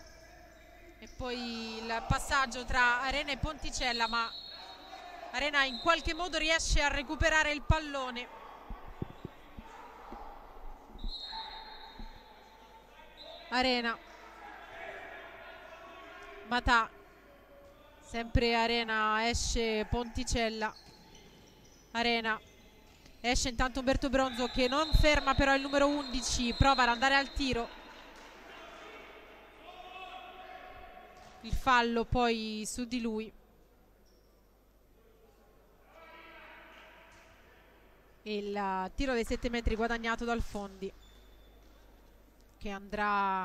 e poi il passaggio tra Arena e Ponticella ma Arena in qualche modo riesce a recuperare il pallone. Arena. Matà sempre Arena esce Ponticella. Arena. Esce intanto Umberto Bronzo che non ferma però il numero 11 prova ad andare al tiro il fallo poi su di lui. Il tiro dei 7 metri guadagnato dal Fondi che andrà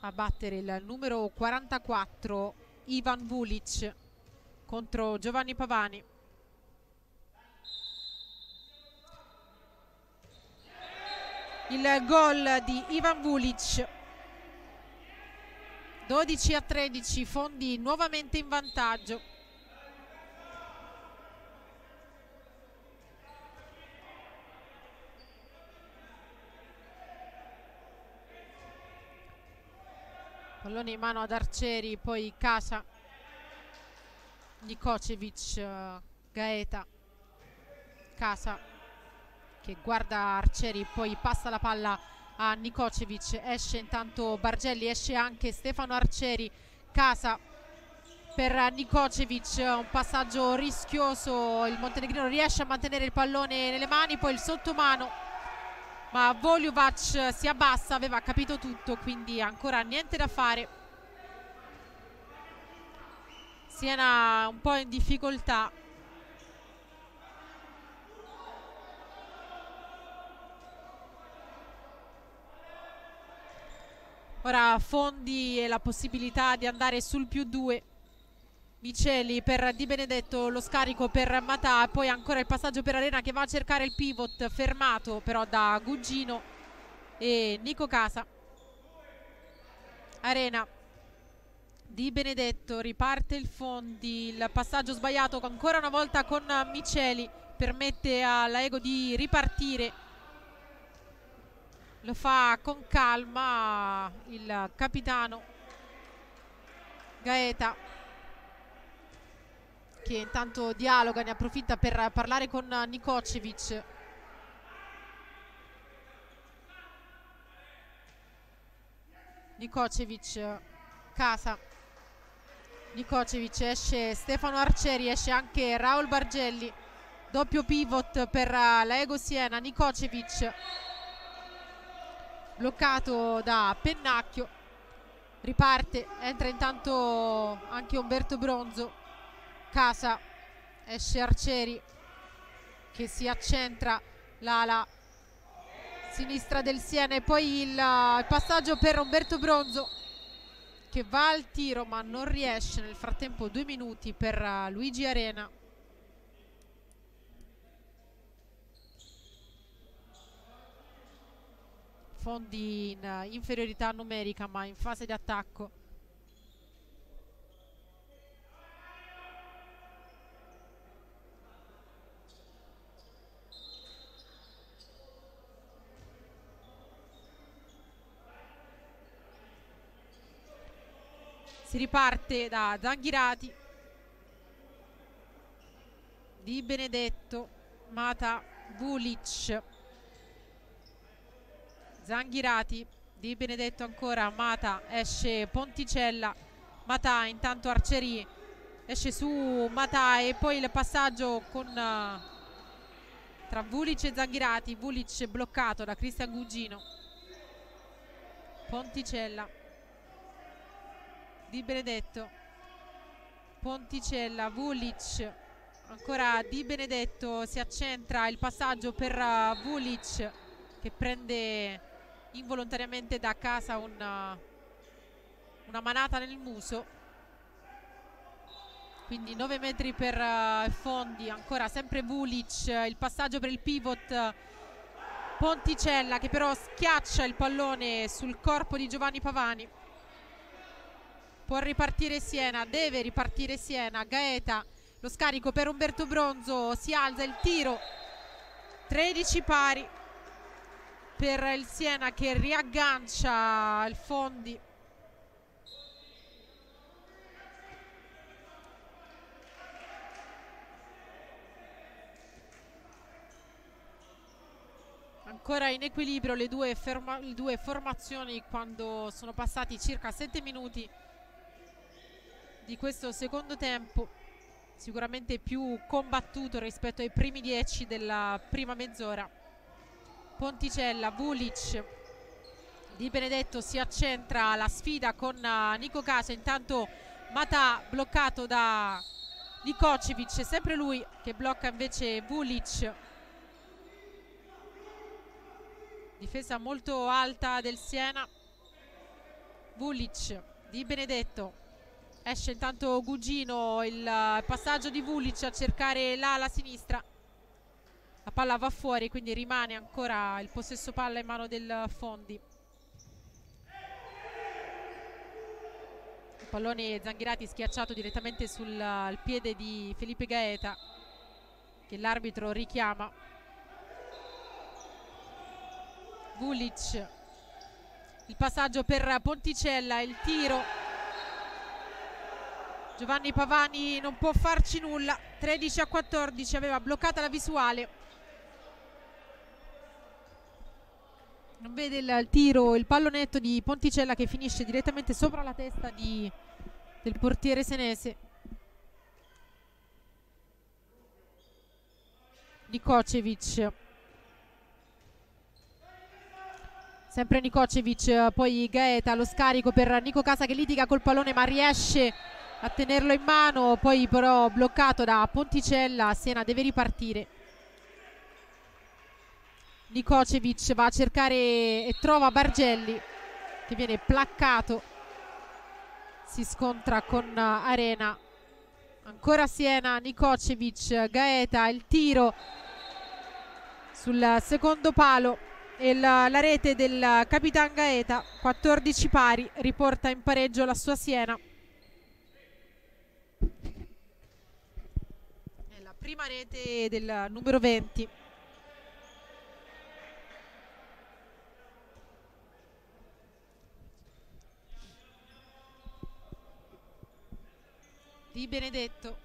a battere il numero 44 Ivan Vulic contro Giovanni Pavani il gol di Ivan Vulic 12 a 13 Fondi nuovamente in vantaggio. Pallone in mano ad Arcieri poi Casa. Nikocevic Gaeta. Casa che guarda Arcieri poi passa la palla a Nikocevic esce intanto Bargelli esce anche Stefano Arcieri Casa per Nikocevic un passaggio rischioso il montenegrino riesce a mantenere il pallone nelle mani poi il sottomano ma Voljuvac si abbassa aveva capito tutto quindi ancora niente da fare. Siena un po' in difficoltà ora Fondi e la possibilità di andare sul più 2 Miceli per Di Benedetto lo scarico per Matà poi ancora il passaggio per Arena che va a cercare il pivot fermato però da Gugino e Nico Casa. Arena Di Benedetto riparte il Fondi il passaggio sbagliato ancora una volta con Miceli permette alla Ego di ripartire lo fa con calma il capitano Gaeta che intanto dialoga, ne approfitta per parlare con Nikocevic. Nikocevic Casa. Nikocevic esce Stefano Arcieri esce anche Raul Bargelli. Doppio pivot per la Ego Siena Nikocevic bloccato da Pennacchio. Riparte entra intanto anche Umberto Bronzo. Casa esce Arcieri che si accentra l'ala sinistra del Siena. E poi il, il passaggio per Umberto Bronzo che va al tiro ma non riesce nel frattempo due minuti per Luigi Arena Fondi in inferiorità numerica ma in fase di attacco. Si riparte da Zanghirati Di Benedetto Mata Vulic Zanghirati Di Benedetto ancora Mata esce Ponticella Mata intanto Arcieri esce su Mata e poi il passaggio con uh, tra Vulic e Zanghirati Vulic bloccato da Cristian Gugino. Ponticella Di Benedetto. Ponticella Vulic ancora Di Benedetto si accentra il passaggio per uh, Vulic che prende involontariamente da casa una, una manata nel muso. Quindi 9 metri per uh, Fondi ancora sempre Vulic il passaggio per il pivot Ponticella che però schiaccia il pallone sul corpo di Giovanni Pavani. Può ripartire Siena deve ripartire Siena Gaeta lo scarico per Umberto Bronzo si alza il tiro 13 pari per il Siena che riaggancia il Fondi. Ancora in equilibrio le due, le due, formazioni quando sono passati circa 7 minuti di questo secondo tempo sicuramente più combattuto rispetto ai primi 10 della prima mezz'ora Ponticella, Vulic Di Benedetto si accentra la sfida con uh, Nico Casa intanto Mata bloccato da Nikocevic sempre lui che blocca invece Vulic. Difesa molto alta del Siena. Vulic Di Benedetto. Esce intanto Gugino il uh, passaggio di Vulic a cercare l'ala sinistra la palla va fuori quindi rimane ancora il possesso palla in mano del Fondi. Il pallone Zanghirati schiacciato direttamente sul piede di Felipe Gaeta che l'arbitro richiama. Vulic. Il passaggio per Ponticella il tiro. Giovanni Pavani non può farci nulla. 13 a 14 aveva bloccata la visuale vede il, il, tiro, il pallonetto di Ponticella che finisce direttamente sopra la testa di, del portiere senese. Nikocevic. Sempre Nikocevic poi Gaeta lo scarico per Nico Casa che litiga col pallone ma riesce a tenerlo in mano poi però bloccato da Ponticella Siena deve ripartire Nikocevic va a cercare e trova Bargelli che viene placcato. Si scontra con Arena. Ancora Siena, Nikocevic, Gaeta, il tiro sul secondo palo. E la, la rete del Capitan Gaeta 14 pari riporta in pareggio la sua Siena. È la prima rete del numero 20 Di Benedetto.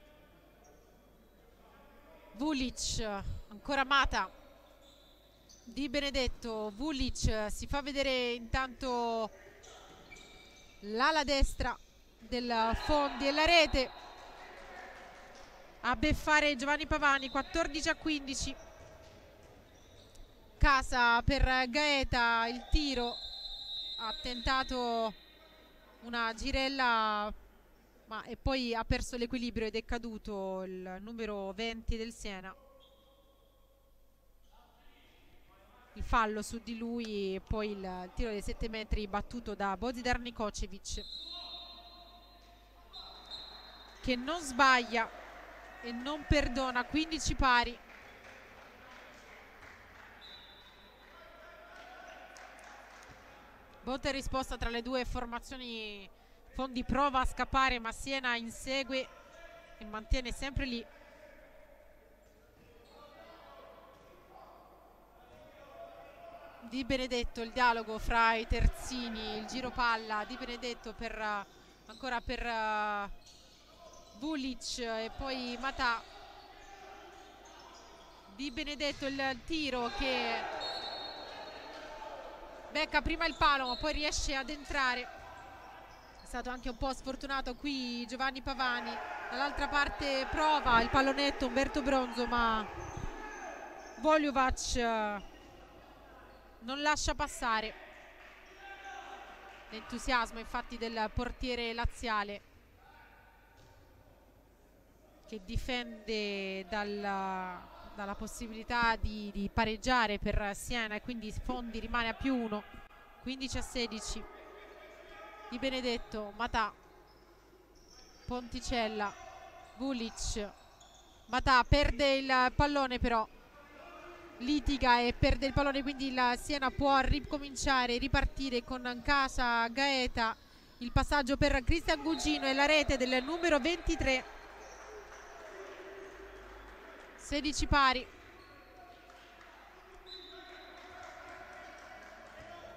Vulic ancora Mata Di Benedetto. Vulic si fa vedere intanto l'ala destra del Fondi e la rete. A beffare Giovanni Pavani 14 a 15 Casa per Gaeta il tiro. Ha tentato una girella ma e poi ha perso l'equilibrio ed è caduto il numero 20 del Siena. Il fallo su di lui e poi il tiro dei 7 metri battuto da Bozidar Nikocevic che non sbaglia e non perdona 15 pari. Botta e risposta tra le due formazioni Fondi prova a scappare ma Siena insegue e mantiene sempre lì. Di Benedetto il dialogo fra i terzini, il giro palla di Benedetto per, uh, ancora per uh, Vulic e poi Matà. Di Benedetto il tiro che becca prima il palo ma poi riesce ad entrare stato anche un po' sfortunato qui Giovanni Pavani. Dall'altra parte prova il pallonetto Umberto Bronzo ma Voljovac eh, non lascia passare. L'entusiasmo infatti del portiere laziale che difende dalla, dalla possibilità di, di pareggiare per Siena e quindi Fondi rimane a più uno 15 a 16 di Benedetto, Matà, Ponticella, Vulic, Matà perde il pallone però, litiga e perde il pallone quindi il Siena può ricominciare, ripartire con Casa Gaeta, il passaggio per Cristian Gugino e la rete del numero 23, 16 pari.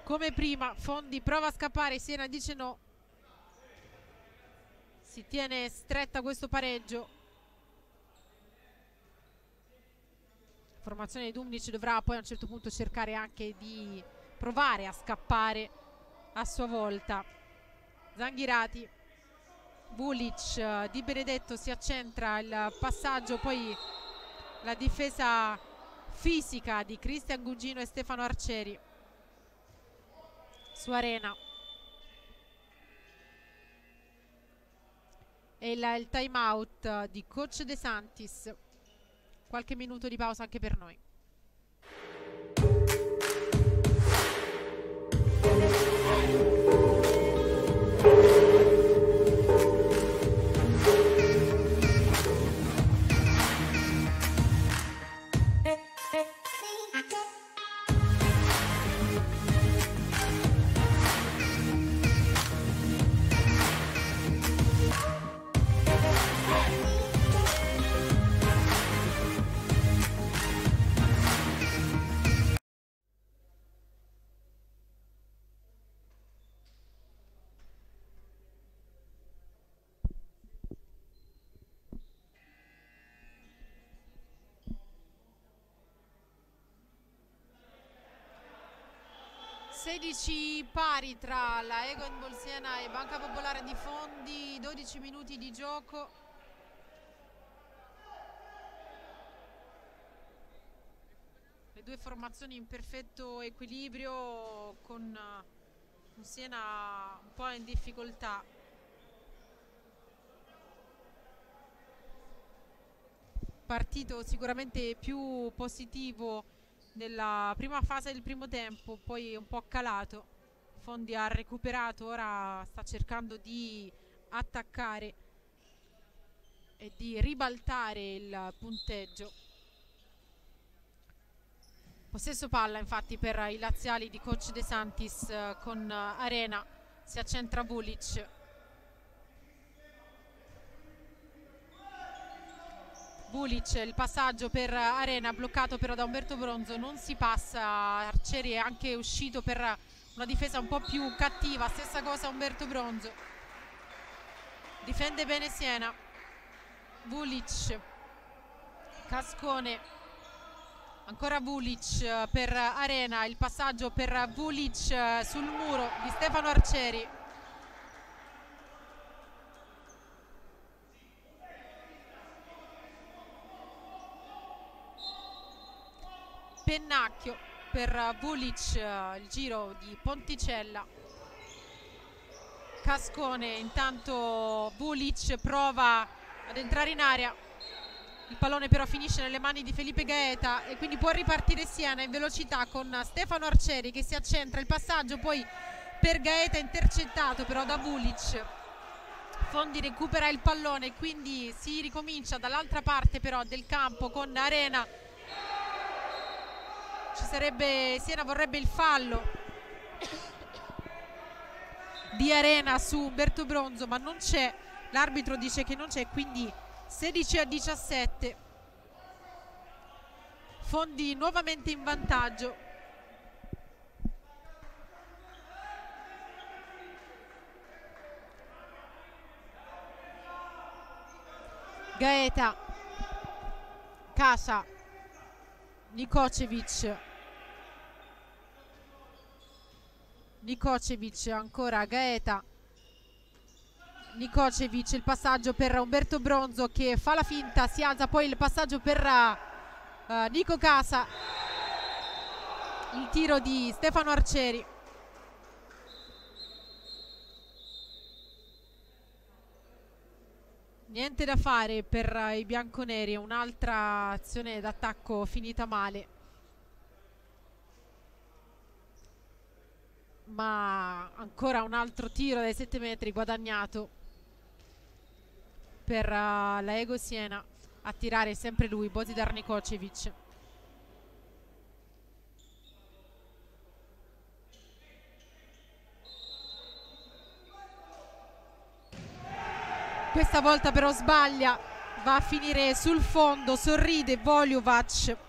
Come prima Fondi prova a scappare Siena dice no. Si tiene stretta questo pareggio. Formazione di Dumnic dovrà poi a un certo punto cercare anche di provare a scappare a sua volta. Zanghirati Vulic Di Benedetto si accentra il passaggio poi la difesa fisica di Cristian Gugino e Stefano Arcieri su Arena. E il, il time out di coach De Santis. Qualche minuto di pausa anche per noi. 16 pari tra la Egon Bolsiena e Banca Popolare di Fondi, 12 minuti di gioco. Le due formazioni in perfetto equilibrio con un Siena un po' in difficoltà. Partito sicuramente più positivo nella prima fase del primo tempo, poi un po' calato Fondi ha recuperato, ora sta cercando di attaccare e di ribaltare il punteggio. Possesso palla infatti per i laziali di coach De Santis eh, con Arena, si accentra Vulic. Vulic, il passaggio per Arena bloccato però da Umberto Bronzo, non si passa, Arcieri è anche uscito per una difesa un po' più cattiva, stessa cosa Umberto Bronzo. Difende bene Siena. Vulic, Cascone, ancora Vulic per Arena, il passaggio per Vulic sul muro di Stefano Arcieri. Pennacchio per Vulic, il giro di Ponticella. Cascone, intanto Vulic prova ad entrare in area. Il pallone però finisce nelle mani di Felipe Gaeta e quindi può ripartire Siena in velocità con Stefano Arcieri che si accentra. Il passaggio poi per Gaeta intercettato però da Vulic. Fondi recupera il pallone quindi si ricomincia dall'altra parte però del campo con Arena ci sarebbe Siena vorrebbe il fallo di Arena su Umberto Bronzo ma non c'è l'arbitro dice che non c'è quindi 16 a 17 Fondi nuovamente in vantaggio. Gaeta Casa Nikocevic Nikocevic ancora Gaeta. Nikocevic il passaggio per Umberto Bronzo che fa la finta si alza poi il passaggio per uh, Nico Casa. Il tiro di Stefano Arcieri. Niente da fare per i bianconeri un'altra azione d'attacco finita male ma ancora un altro tiro dai 7 metri guadagnato per uh, la Ego Siena a tirare sempre lui, Bozidar Nikocevic. Questa volta però sbaglia va a finire sul fondo sorride Voljovac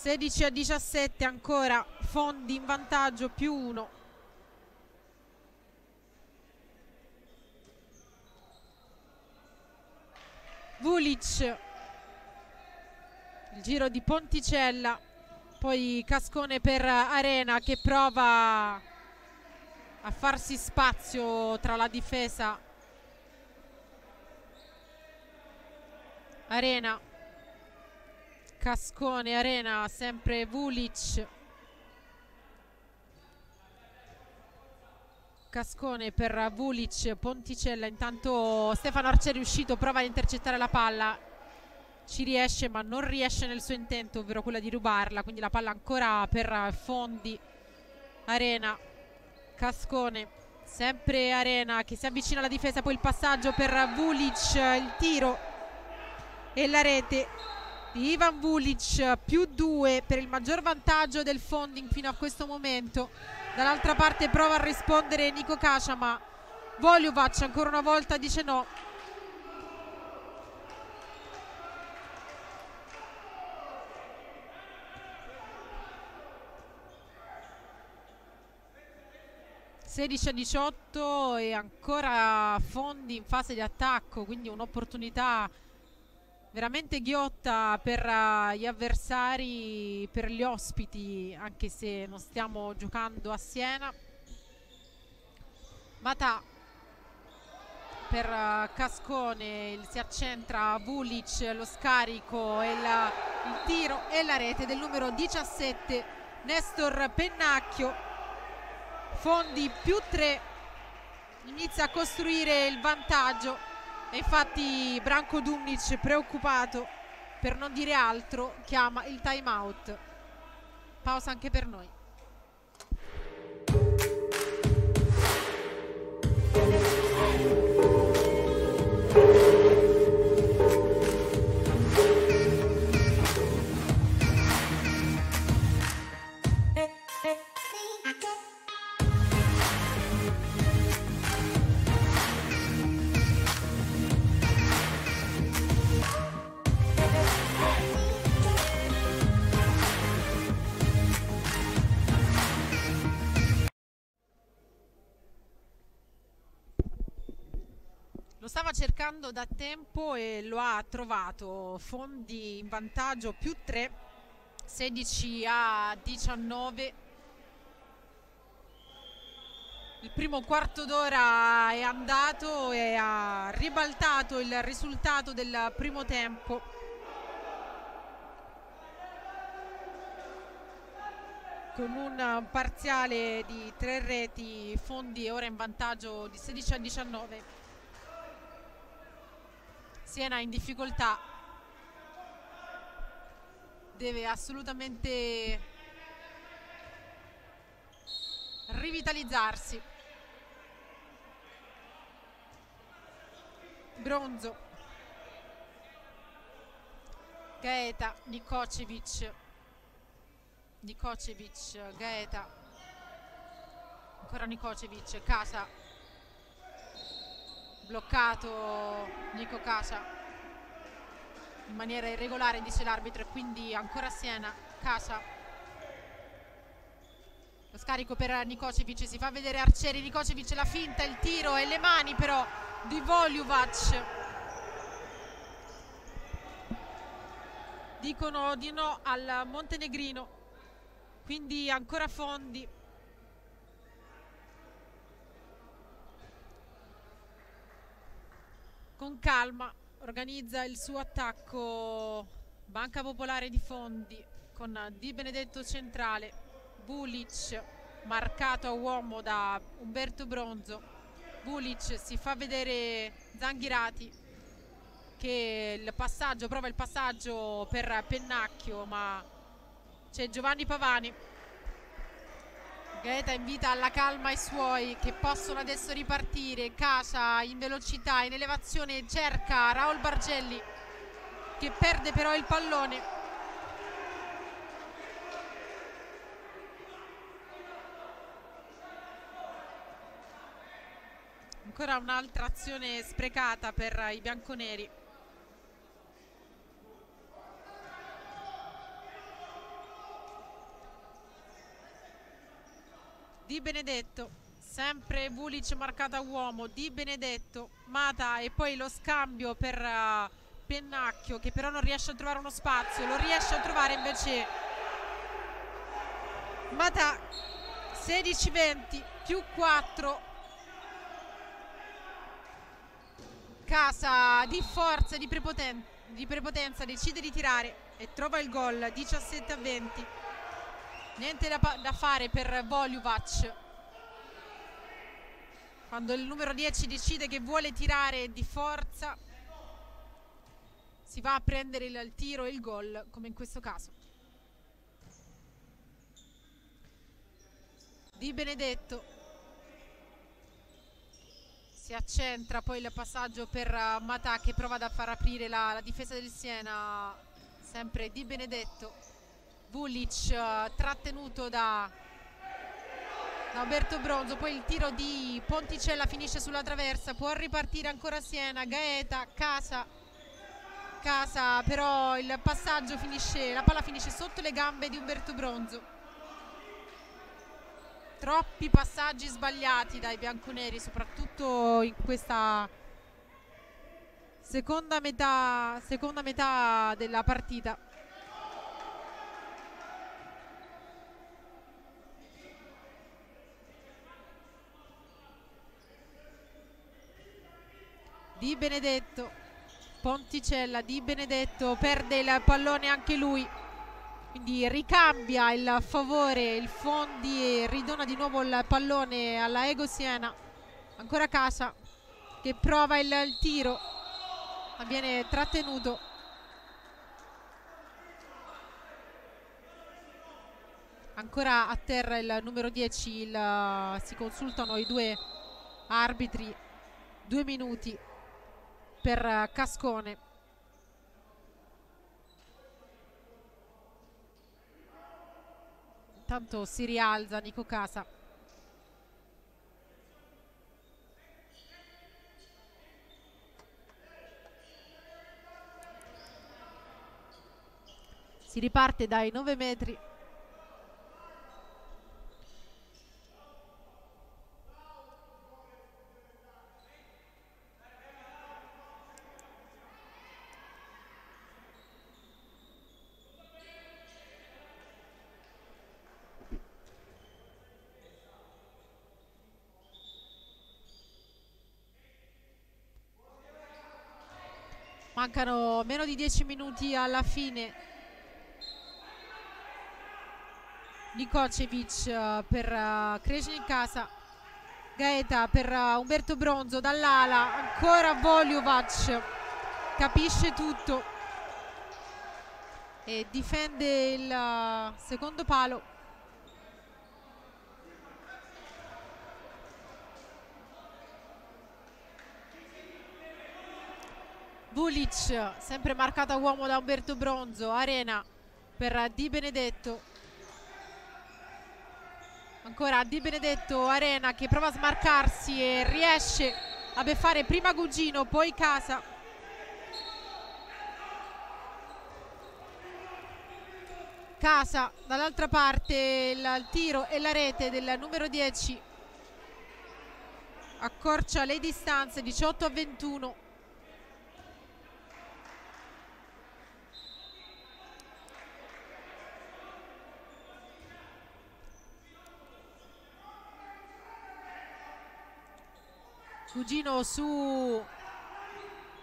16 a 17 ancora Fondi in vantaggio più 1 Vulic. Il giro di Ponticella poi Cascone per Arena che prova a farsi spazio tra la difesa. Arena Cascone, Arena, sempre Vulic. Cascone per Vulic, Ponticella, intanto Stefano Arcieri è uscito, prova a intercettare la palla, ci riesce ma non riesce nel suo intento, ovvero quella di rubarla, quindi la palla ancora per Fondi, Arena, Cascone, sempre Arena che si avvicina alla difesa, poi il passaggio per Vulic, il tiro e la rete Ivan Vulic più due per il maggior vantaggio del Fonding fino a questo momento. Dall'altra parte prova a rispondere Nico Cascia ma Voljovac ancora una volta dice no. Sedici a 18 e ancora Fondi in fase di attacco quindi un'opportunità veramente ghiotta per uh, gli avversari, per gli ospiti, anche se non stiamo giocando a Siena. Mata per uh, Cascone, il, si accentra Vulic, lo scarico, il, il tiro e la rete del numero 17, Nestor Pennacchio. Fondi più 3, inizia a costruire il vantaggio e infatti Branko Dumnic preoccupato per non dire altro chiama il time out pausa anche per noi. Cercando da tempo e lo ha trovato. Fondi in vantaggio più 3, 16 a 19. Il primo quarto d'ora è andato e ha ribaltato il risultato del primo tempo. Con un parziale di tre reti, Fondi ora in vantaggio di 16 a 19. Siena in difficoltà. Deve assolutamente rivitalizzarsi. Bronzo. Gaeta Nikocevic. Nikocevic Gaeta. Ancora Nikocevic Casa bloccato Nico Casa in maniera irregolare dice l'arbitro e quindi ancora Siena Casa. Lo scarico per Nikocevic si fa vedere Arcieri Nikocevic la finta il tiro e le mani però di Voljuvac dicono di no al montenegrino quindi ancora fondi con calma organizza il suo attacco Banca Popolare di Fondi con Di Benedetto centrale Bulic marcato a uomo da Umberto Bronzo. Bulic si fa vedere Zanghirati che il passaggio prova il passaggio per Pennacchio ma c'è Giovanni Pavani Gaeta invita alla calma i suoi che possono adesso ripartire. Casa in velocità, in elevazione, cerca Raul Bargelli che perde però il pallone. Ancora un'altra azione sprecata per i bianconeri. Di Benedetto, sempre Vulic marcata a uomo, Di Benedetto, Mata e poi lo scambio per uh, Pennacchio che però non riesce a trovare uno spazio, lo riesce a trovare invece Mata 16-20 più 4 Casa di forza di, prepoten di prepotenza decide di tirare e trova il gol 17 a 20 niente da, da fare per Voljuvac quando il numero 10 decide che vuole tirare di forza si va a prendere il, il tiro e il gol come in questo caso. Di Benedetto. Si accentra poi il passaggio per uh, Matà che prova a far aprire la, la difesa del Siena sempre Di Benedetto Vulic uh, trattenuto da, da Alberto Bronzo poi il tiro di Ponticella finisce sulla traversa può ripartire ancora Siena Gaeta, Casa Casa però il passaggio finisce la palla finisce sotto le gambe di Umberto Bronzo. Troppi passaggi sbagliati dai bianconeri soprattutto in questa seconda metà, seconda metà della partita Di Benedetto. Ponticella Di Benedetto perde il pallone anche lui. Quindi ricambia il favore il Fondi e ridona di nuovo il pallone alla Ego Siena. Ancora Casa che prova il, il tiro ma viene trattenuto. Ancora a terra il numero 10 il, si consultano i due arbitri. Due minuti per Cascone. Intanto si rialza Nico Casa. Si riparte dai 9 metri mancano meno di 10 minuti alla fine. Nikocevic uh, per uh, Cresce in casa. Gaeta per uh, Umberto Bronzo dall'ala. Ancora Voljovac capisce tutto. E difende il secondo palo Vulic sempre marcata uomo da Umberto Bronzo Arena per Di Benedetto. Ancora Di Benedetto Arena che prova a smarcarsi e riesce a beffare prima Gugino poi Casa. Casa dall'altra parte il tiro e la rete del numero 10 accorcia le distanze 18 a 21 Cugino su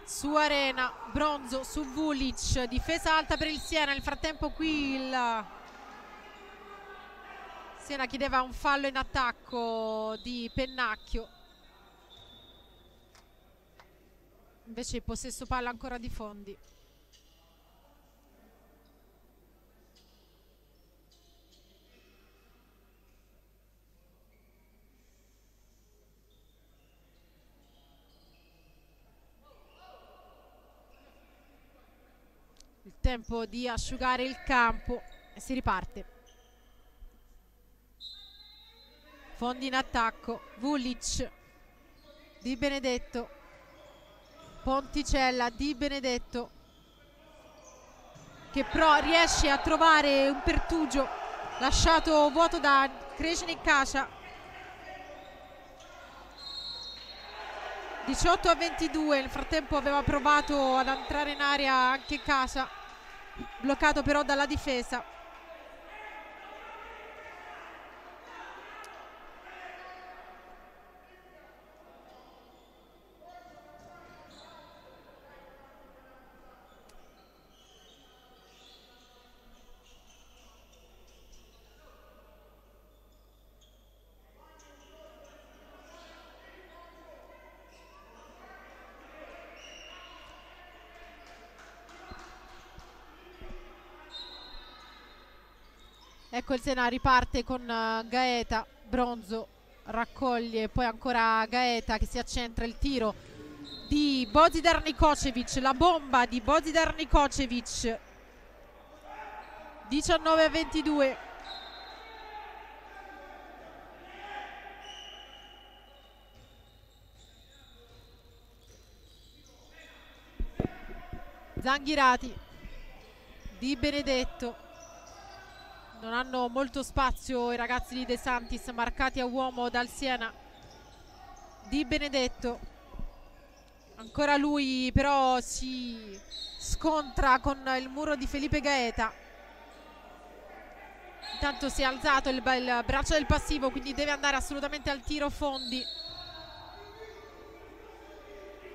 su Arena, Bronzo su Vulic, difesa alta per il Siena, nel frattempo qui il Siena chiedeva un fallo in attacco di Pennacchio. Invece il possesso palla ancora di Fondi tempo di asciugare il campo e si riparte. Fondi in attacco Vulic Di Benedetto Ponticella Di Benedetto che però riesce a trovare un pertugio lasciato vuoto da Krejnik Kacia 18 a 22 nel frattempo aveva provato ad entrare in area anche Casa bloccato però dalla difesa ecco il Sena riparte con uh, Gaeta Bronzo raccoglie poi ancora Gaeta che si accentra il tiro di Bozidar Nikocevic la bomba di Bozidar Nikocevic. 19 a 22 Zanghirati Di Benedetto non hanno molto spazio i ragazzi di De Santis marcati a uomo dal Siena. Di Benedetto. Ancora lui però si scontra con il muro di Felipe Gaeta. Intanto si è alzato il, il braccio del passivo quindi deve andare assolutamente al tiro Fondi.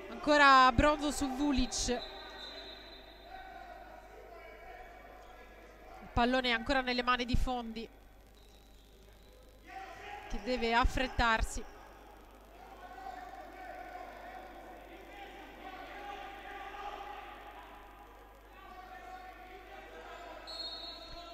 Ancora Bronzo su Vulic pallone ancora nelle mani di Fondi. Che deve affrettarsi.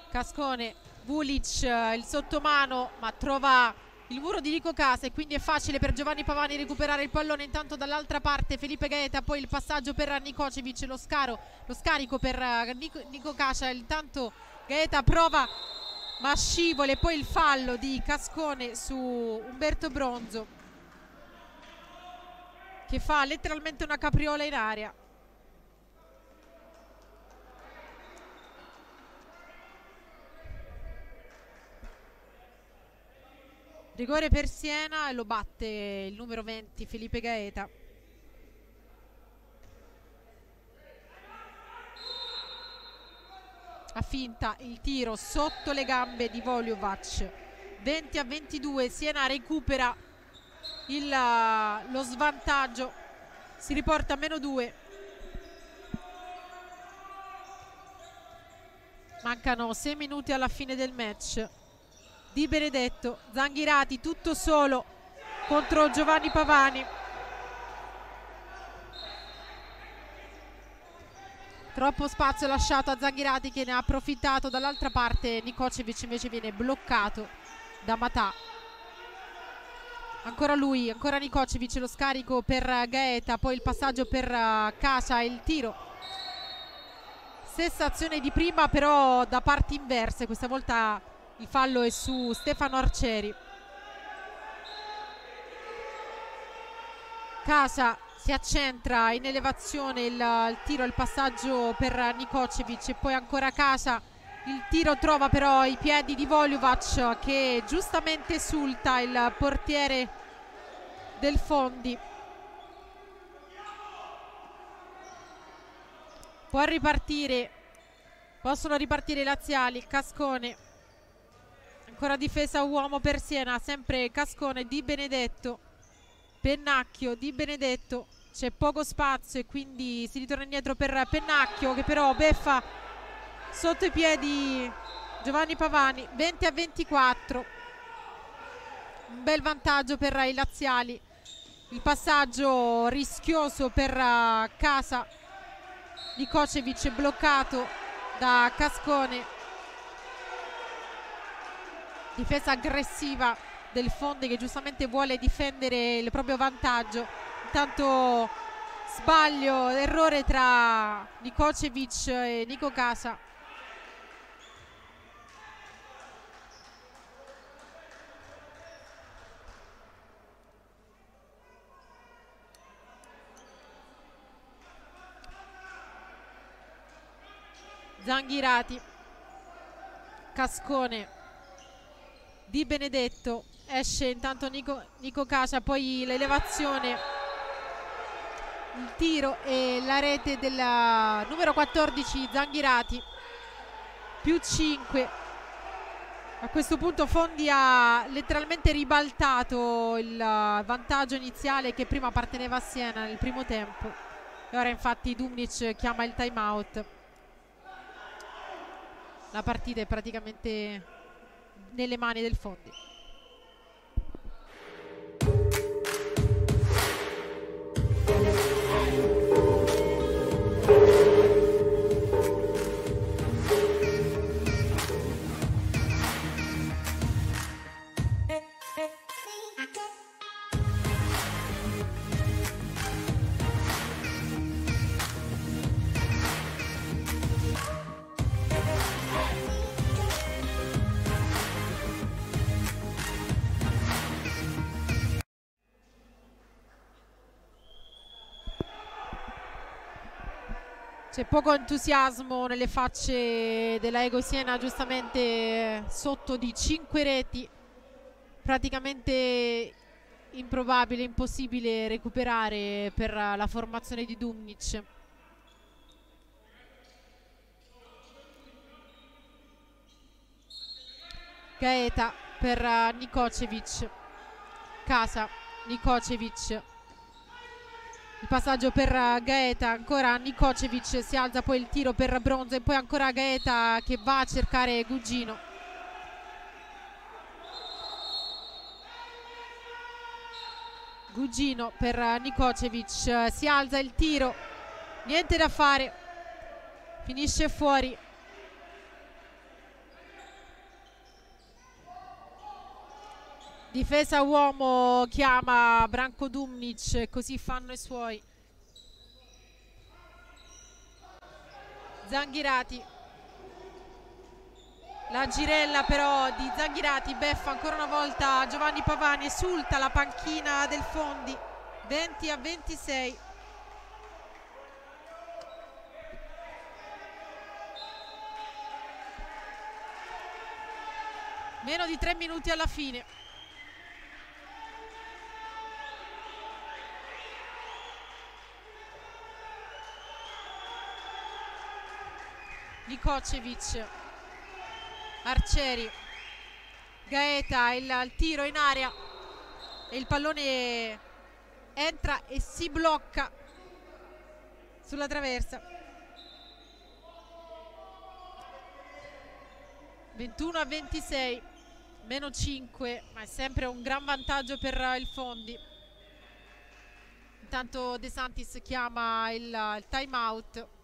Cascone, Vulic, il sottomano, ma trova il muro di Nico Casa e quindi è facile per Giovanni Pavani recuperare il pallone intanto dall'altra parte. Felipe Gaeta poi il passaggio per Nikocevic lo, scaro, lo scarico per eh, Nico Casa. Intanto Gaeta prova ma scivola e poi il fallo di Cascone su Umberto Bronzo che fa letteralmente una capriola in aria Rigore per Siena e lo batte il numero 20 Felipe Gaeta. A finta il tiro sotto le gambe di Voljovac. 20 a 22, Siena recupera il, lo svantaggio, si riporta a meno 2. Mancano 6 minuti alla fine del match. Di Benedetto, Zanghirati tutto solo contro Giovanni Pavani. Troppo spazio lasciato a Zanghirati che ne ha approfittato. Dall'altra parte Nikocevic invece viene bloccato da Matà. Ancora lui, ancora Nikocevic, lo scarico per Gaeta, poi il passaggio per Casa, il tiro. Stessa azione di prima però da parti inverse, questa volta il fallo è su Stefano Arcieri Casa si accentra in elevazione il, il tiro il passaggio per Nikocevic e poi ancora Casa. Il tiro trova però i piedi di Voljovac che giustamente esulta il portiere del Fondi. Può ripartire possono ripartire i laziali Cascone. Ancora difesa uomo per Siena sempre Cascone di Benedetto. Pennacchio di Benedetto c'è poco spazio e quindi si ritorna indietro per Pennacchio che però beffa sotto i piedi Giovanni Pavani 20 a 24 un bel vantaggio per i laziali. Il passaggio rischioso per uh, Casa Nikocevic bloccato da Cascone. Difesa aggressiva del Fondi che giustamente vuole difendere il proprio vantaggio intanto sbaglio errore tra Nikocevic e Nico Casa. Zanghirati Cascone di Benedetto esce intanto Nico, Nico Cacia poi l'elevazione il tiro e la rete del numero 14 Zanghirati più 5 a questo punto Fondi ha letteralmente ribaltato il vantaggio iniziale che prima apparteneva a Siena nel primo tempo. E ora infatti Dumnic chiama il time out. La partita è praticamente nelle mani del Fondi. Poco entusiasmo nelle facce della Ego Siena, giustamente sotto di 5 reti, praticamente improbabile, impossibile recuperare per la formazione di Dumnic. Gaeta per Nikocevic, Casa, Nikocevic il passaggio per Gaeta ancora Nikocevic si alza poi il tiro per Bronzo e poi ancora Gaeta che va a cercare Gugino. Gugino per Nikocevic si alza il tiro niente da fare finisce fuori Difesa uomo chiama Branco Dumnic, così fanno i suoi. Zanghirati. La girella però di Zanghirati beffa ancora una volta Giovanni Pavani, esulta la panchina del Fondi. 20 a 26. Meno di tre minuti alla fine. Nikocevic Arcieri. Gaeta il, il tiro in aria e il pallone entra e si blocca sulla traversa. 21 a 26 meno 5 ma è sempre un gran vantaggio per il Fondi. Intanto De Santis chiama il, il time out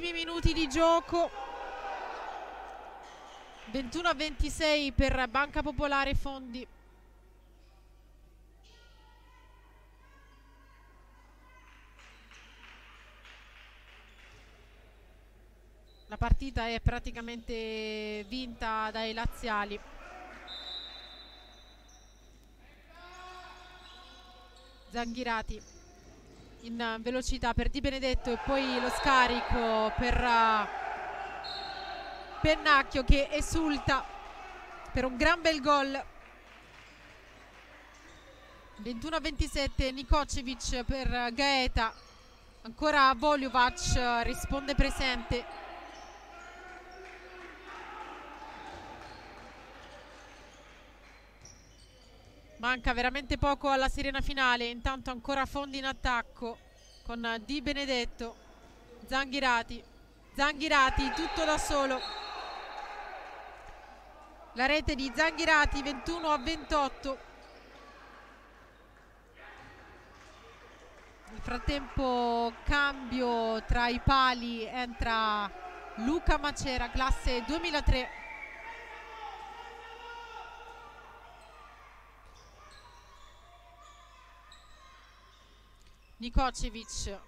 ultimi minuti di gioco. 21 a 26 per Banca Popolare Fondi. La partita è praticamente vinta dai laziali. Zanghirati in velocità per Di Benedetto e poi lo scarico per uh, Pennacchio che esulta per un gran bel gol. 21 a 27 Nikocevic per Gaeta. Ancora Voljovac risponde presente Manca veramente poco alla sirena finale, intanto ancora Fondi in attacco con Di Benedetto, Zanghirati, Zanghirati tutto da solo. La rete di Zanghirati 21 a 28. Nel frattempo cambio tra i pali entra Luca Macera, classe 2003. Nikocevic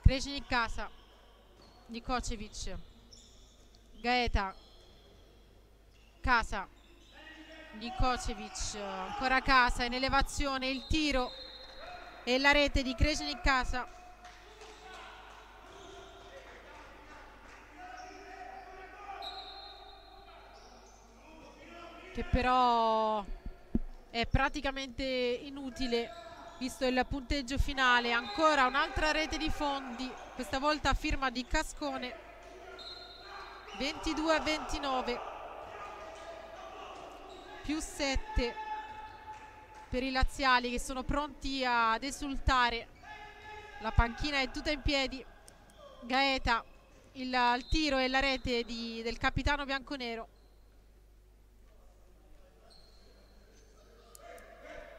Krešnik Casa Nikocevic Gaeta Casa Nikocevic ancora Casa in elevazione il tiro e la rete di Krešnik Casa che però è praticamente inutile visto il punteggio finale ancora un'altra rete di fondi questa volta firma di Cascone 22 a 29 più 7 per i laziali che sono pronti ad esultare. La panchina è tutta in piedi. Gaeta il, il tiro e la rete di, del capitano bianconero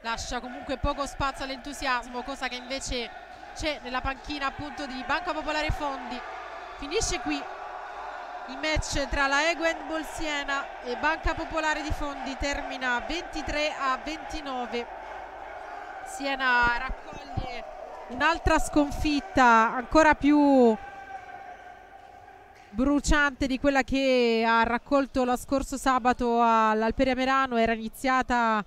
lascia comunque poco spazio all'entusiasmo cosa che invece c'è nella panchina appunto di Banca Popolare Fondi. Finisce qui il match tra la Eguen Bolsiena e Banca Popolare di Fondi termina 23 a 29 Siena raccoglie un'altra sconfitta ancora più bruciante di quella che ha raccolto lo scorso sabato all'Alperia Merano. Era iniziata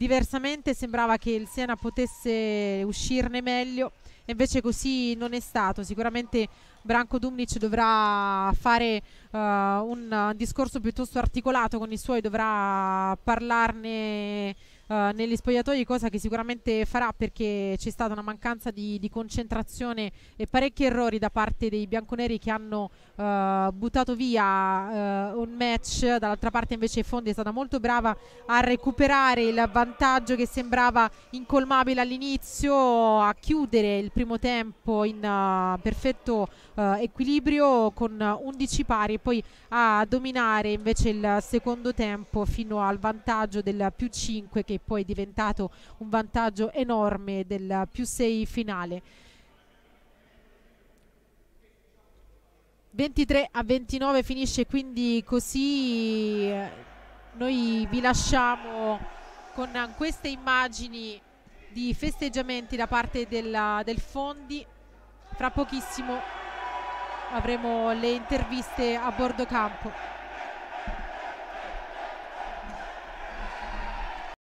diversamente sembrava che il Siena potesse uscirne meglio invece così non è stato. Sicuramente Branco Dumnic dovrà fare uh, un discorso piuttosto articolato con i suoi dovrà parlarne uh, negli spogliatoi, cosa che sicuramente farà perché c'è stata una mancanza di, di concentrazione e parecchi errori da parte dei bianconeri che hanno uh, buttato via un match. Dall'altra parte invece Fondi è stata molto brava a recuperare il vantaggio che sembrava incolmabile all'inizio, a chiudere il primo tempo in perfetto equilibrio con 11 pari e poi a dominare invece il secondo tempo fino al vantaggio del più 5 che poi è diventato un vantaggio enorme del più 6 finale. 23 a 29 finisce quindi così. Noi vi lasciamo con queste immagini di festeggiamenti da parte del, del Fondi. Fra pochissimo avremo le interviste a bordo campo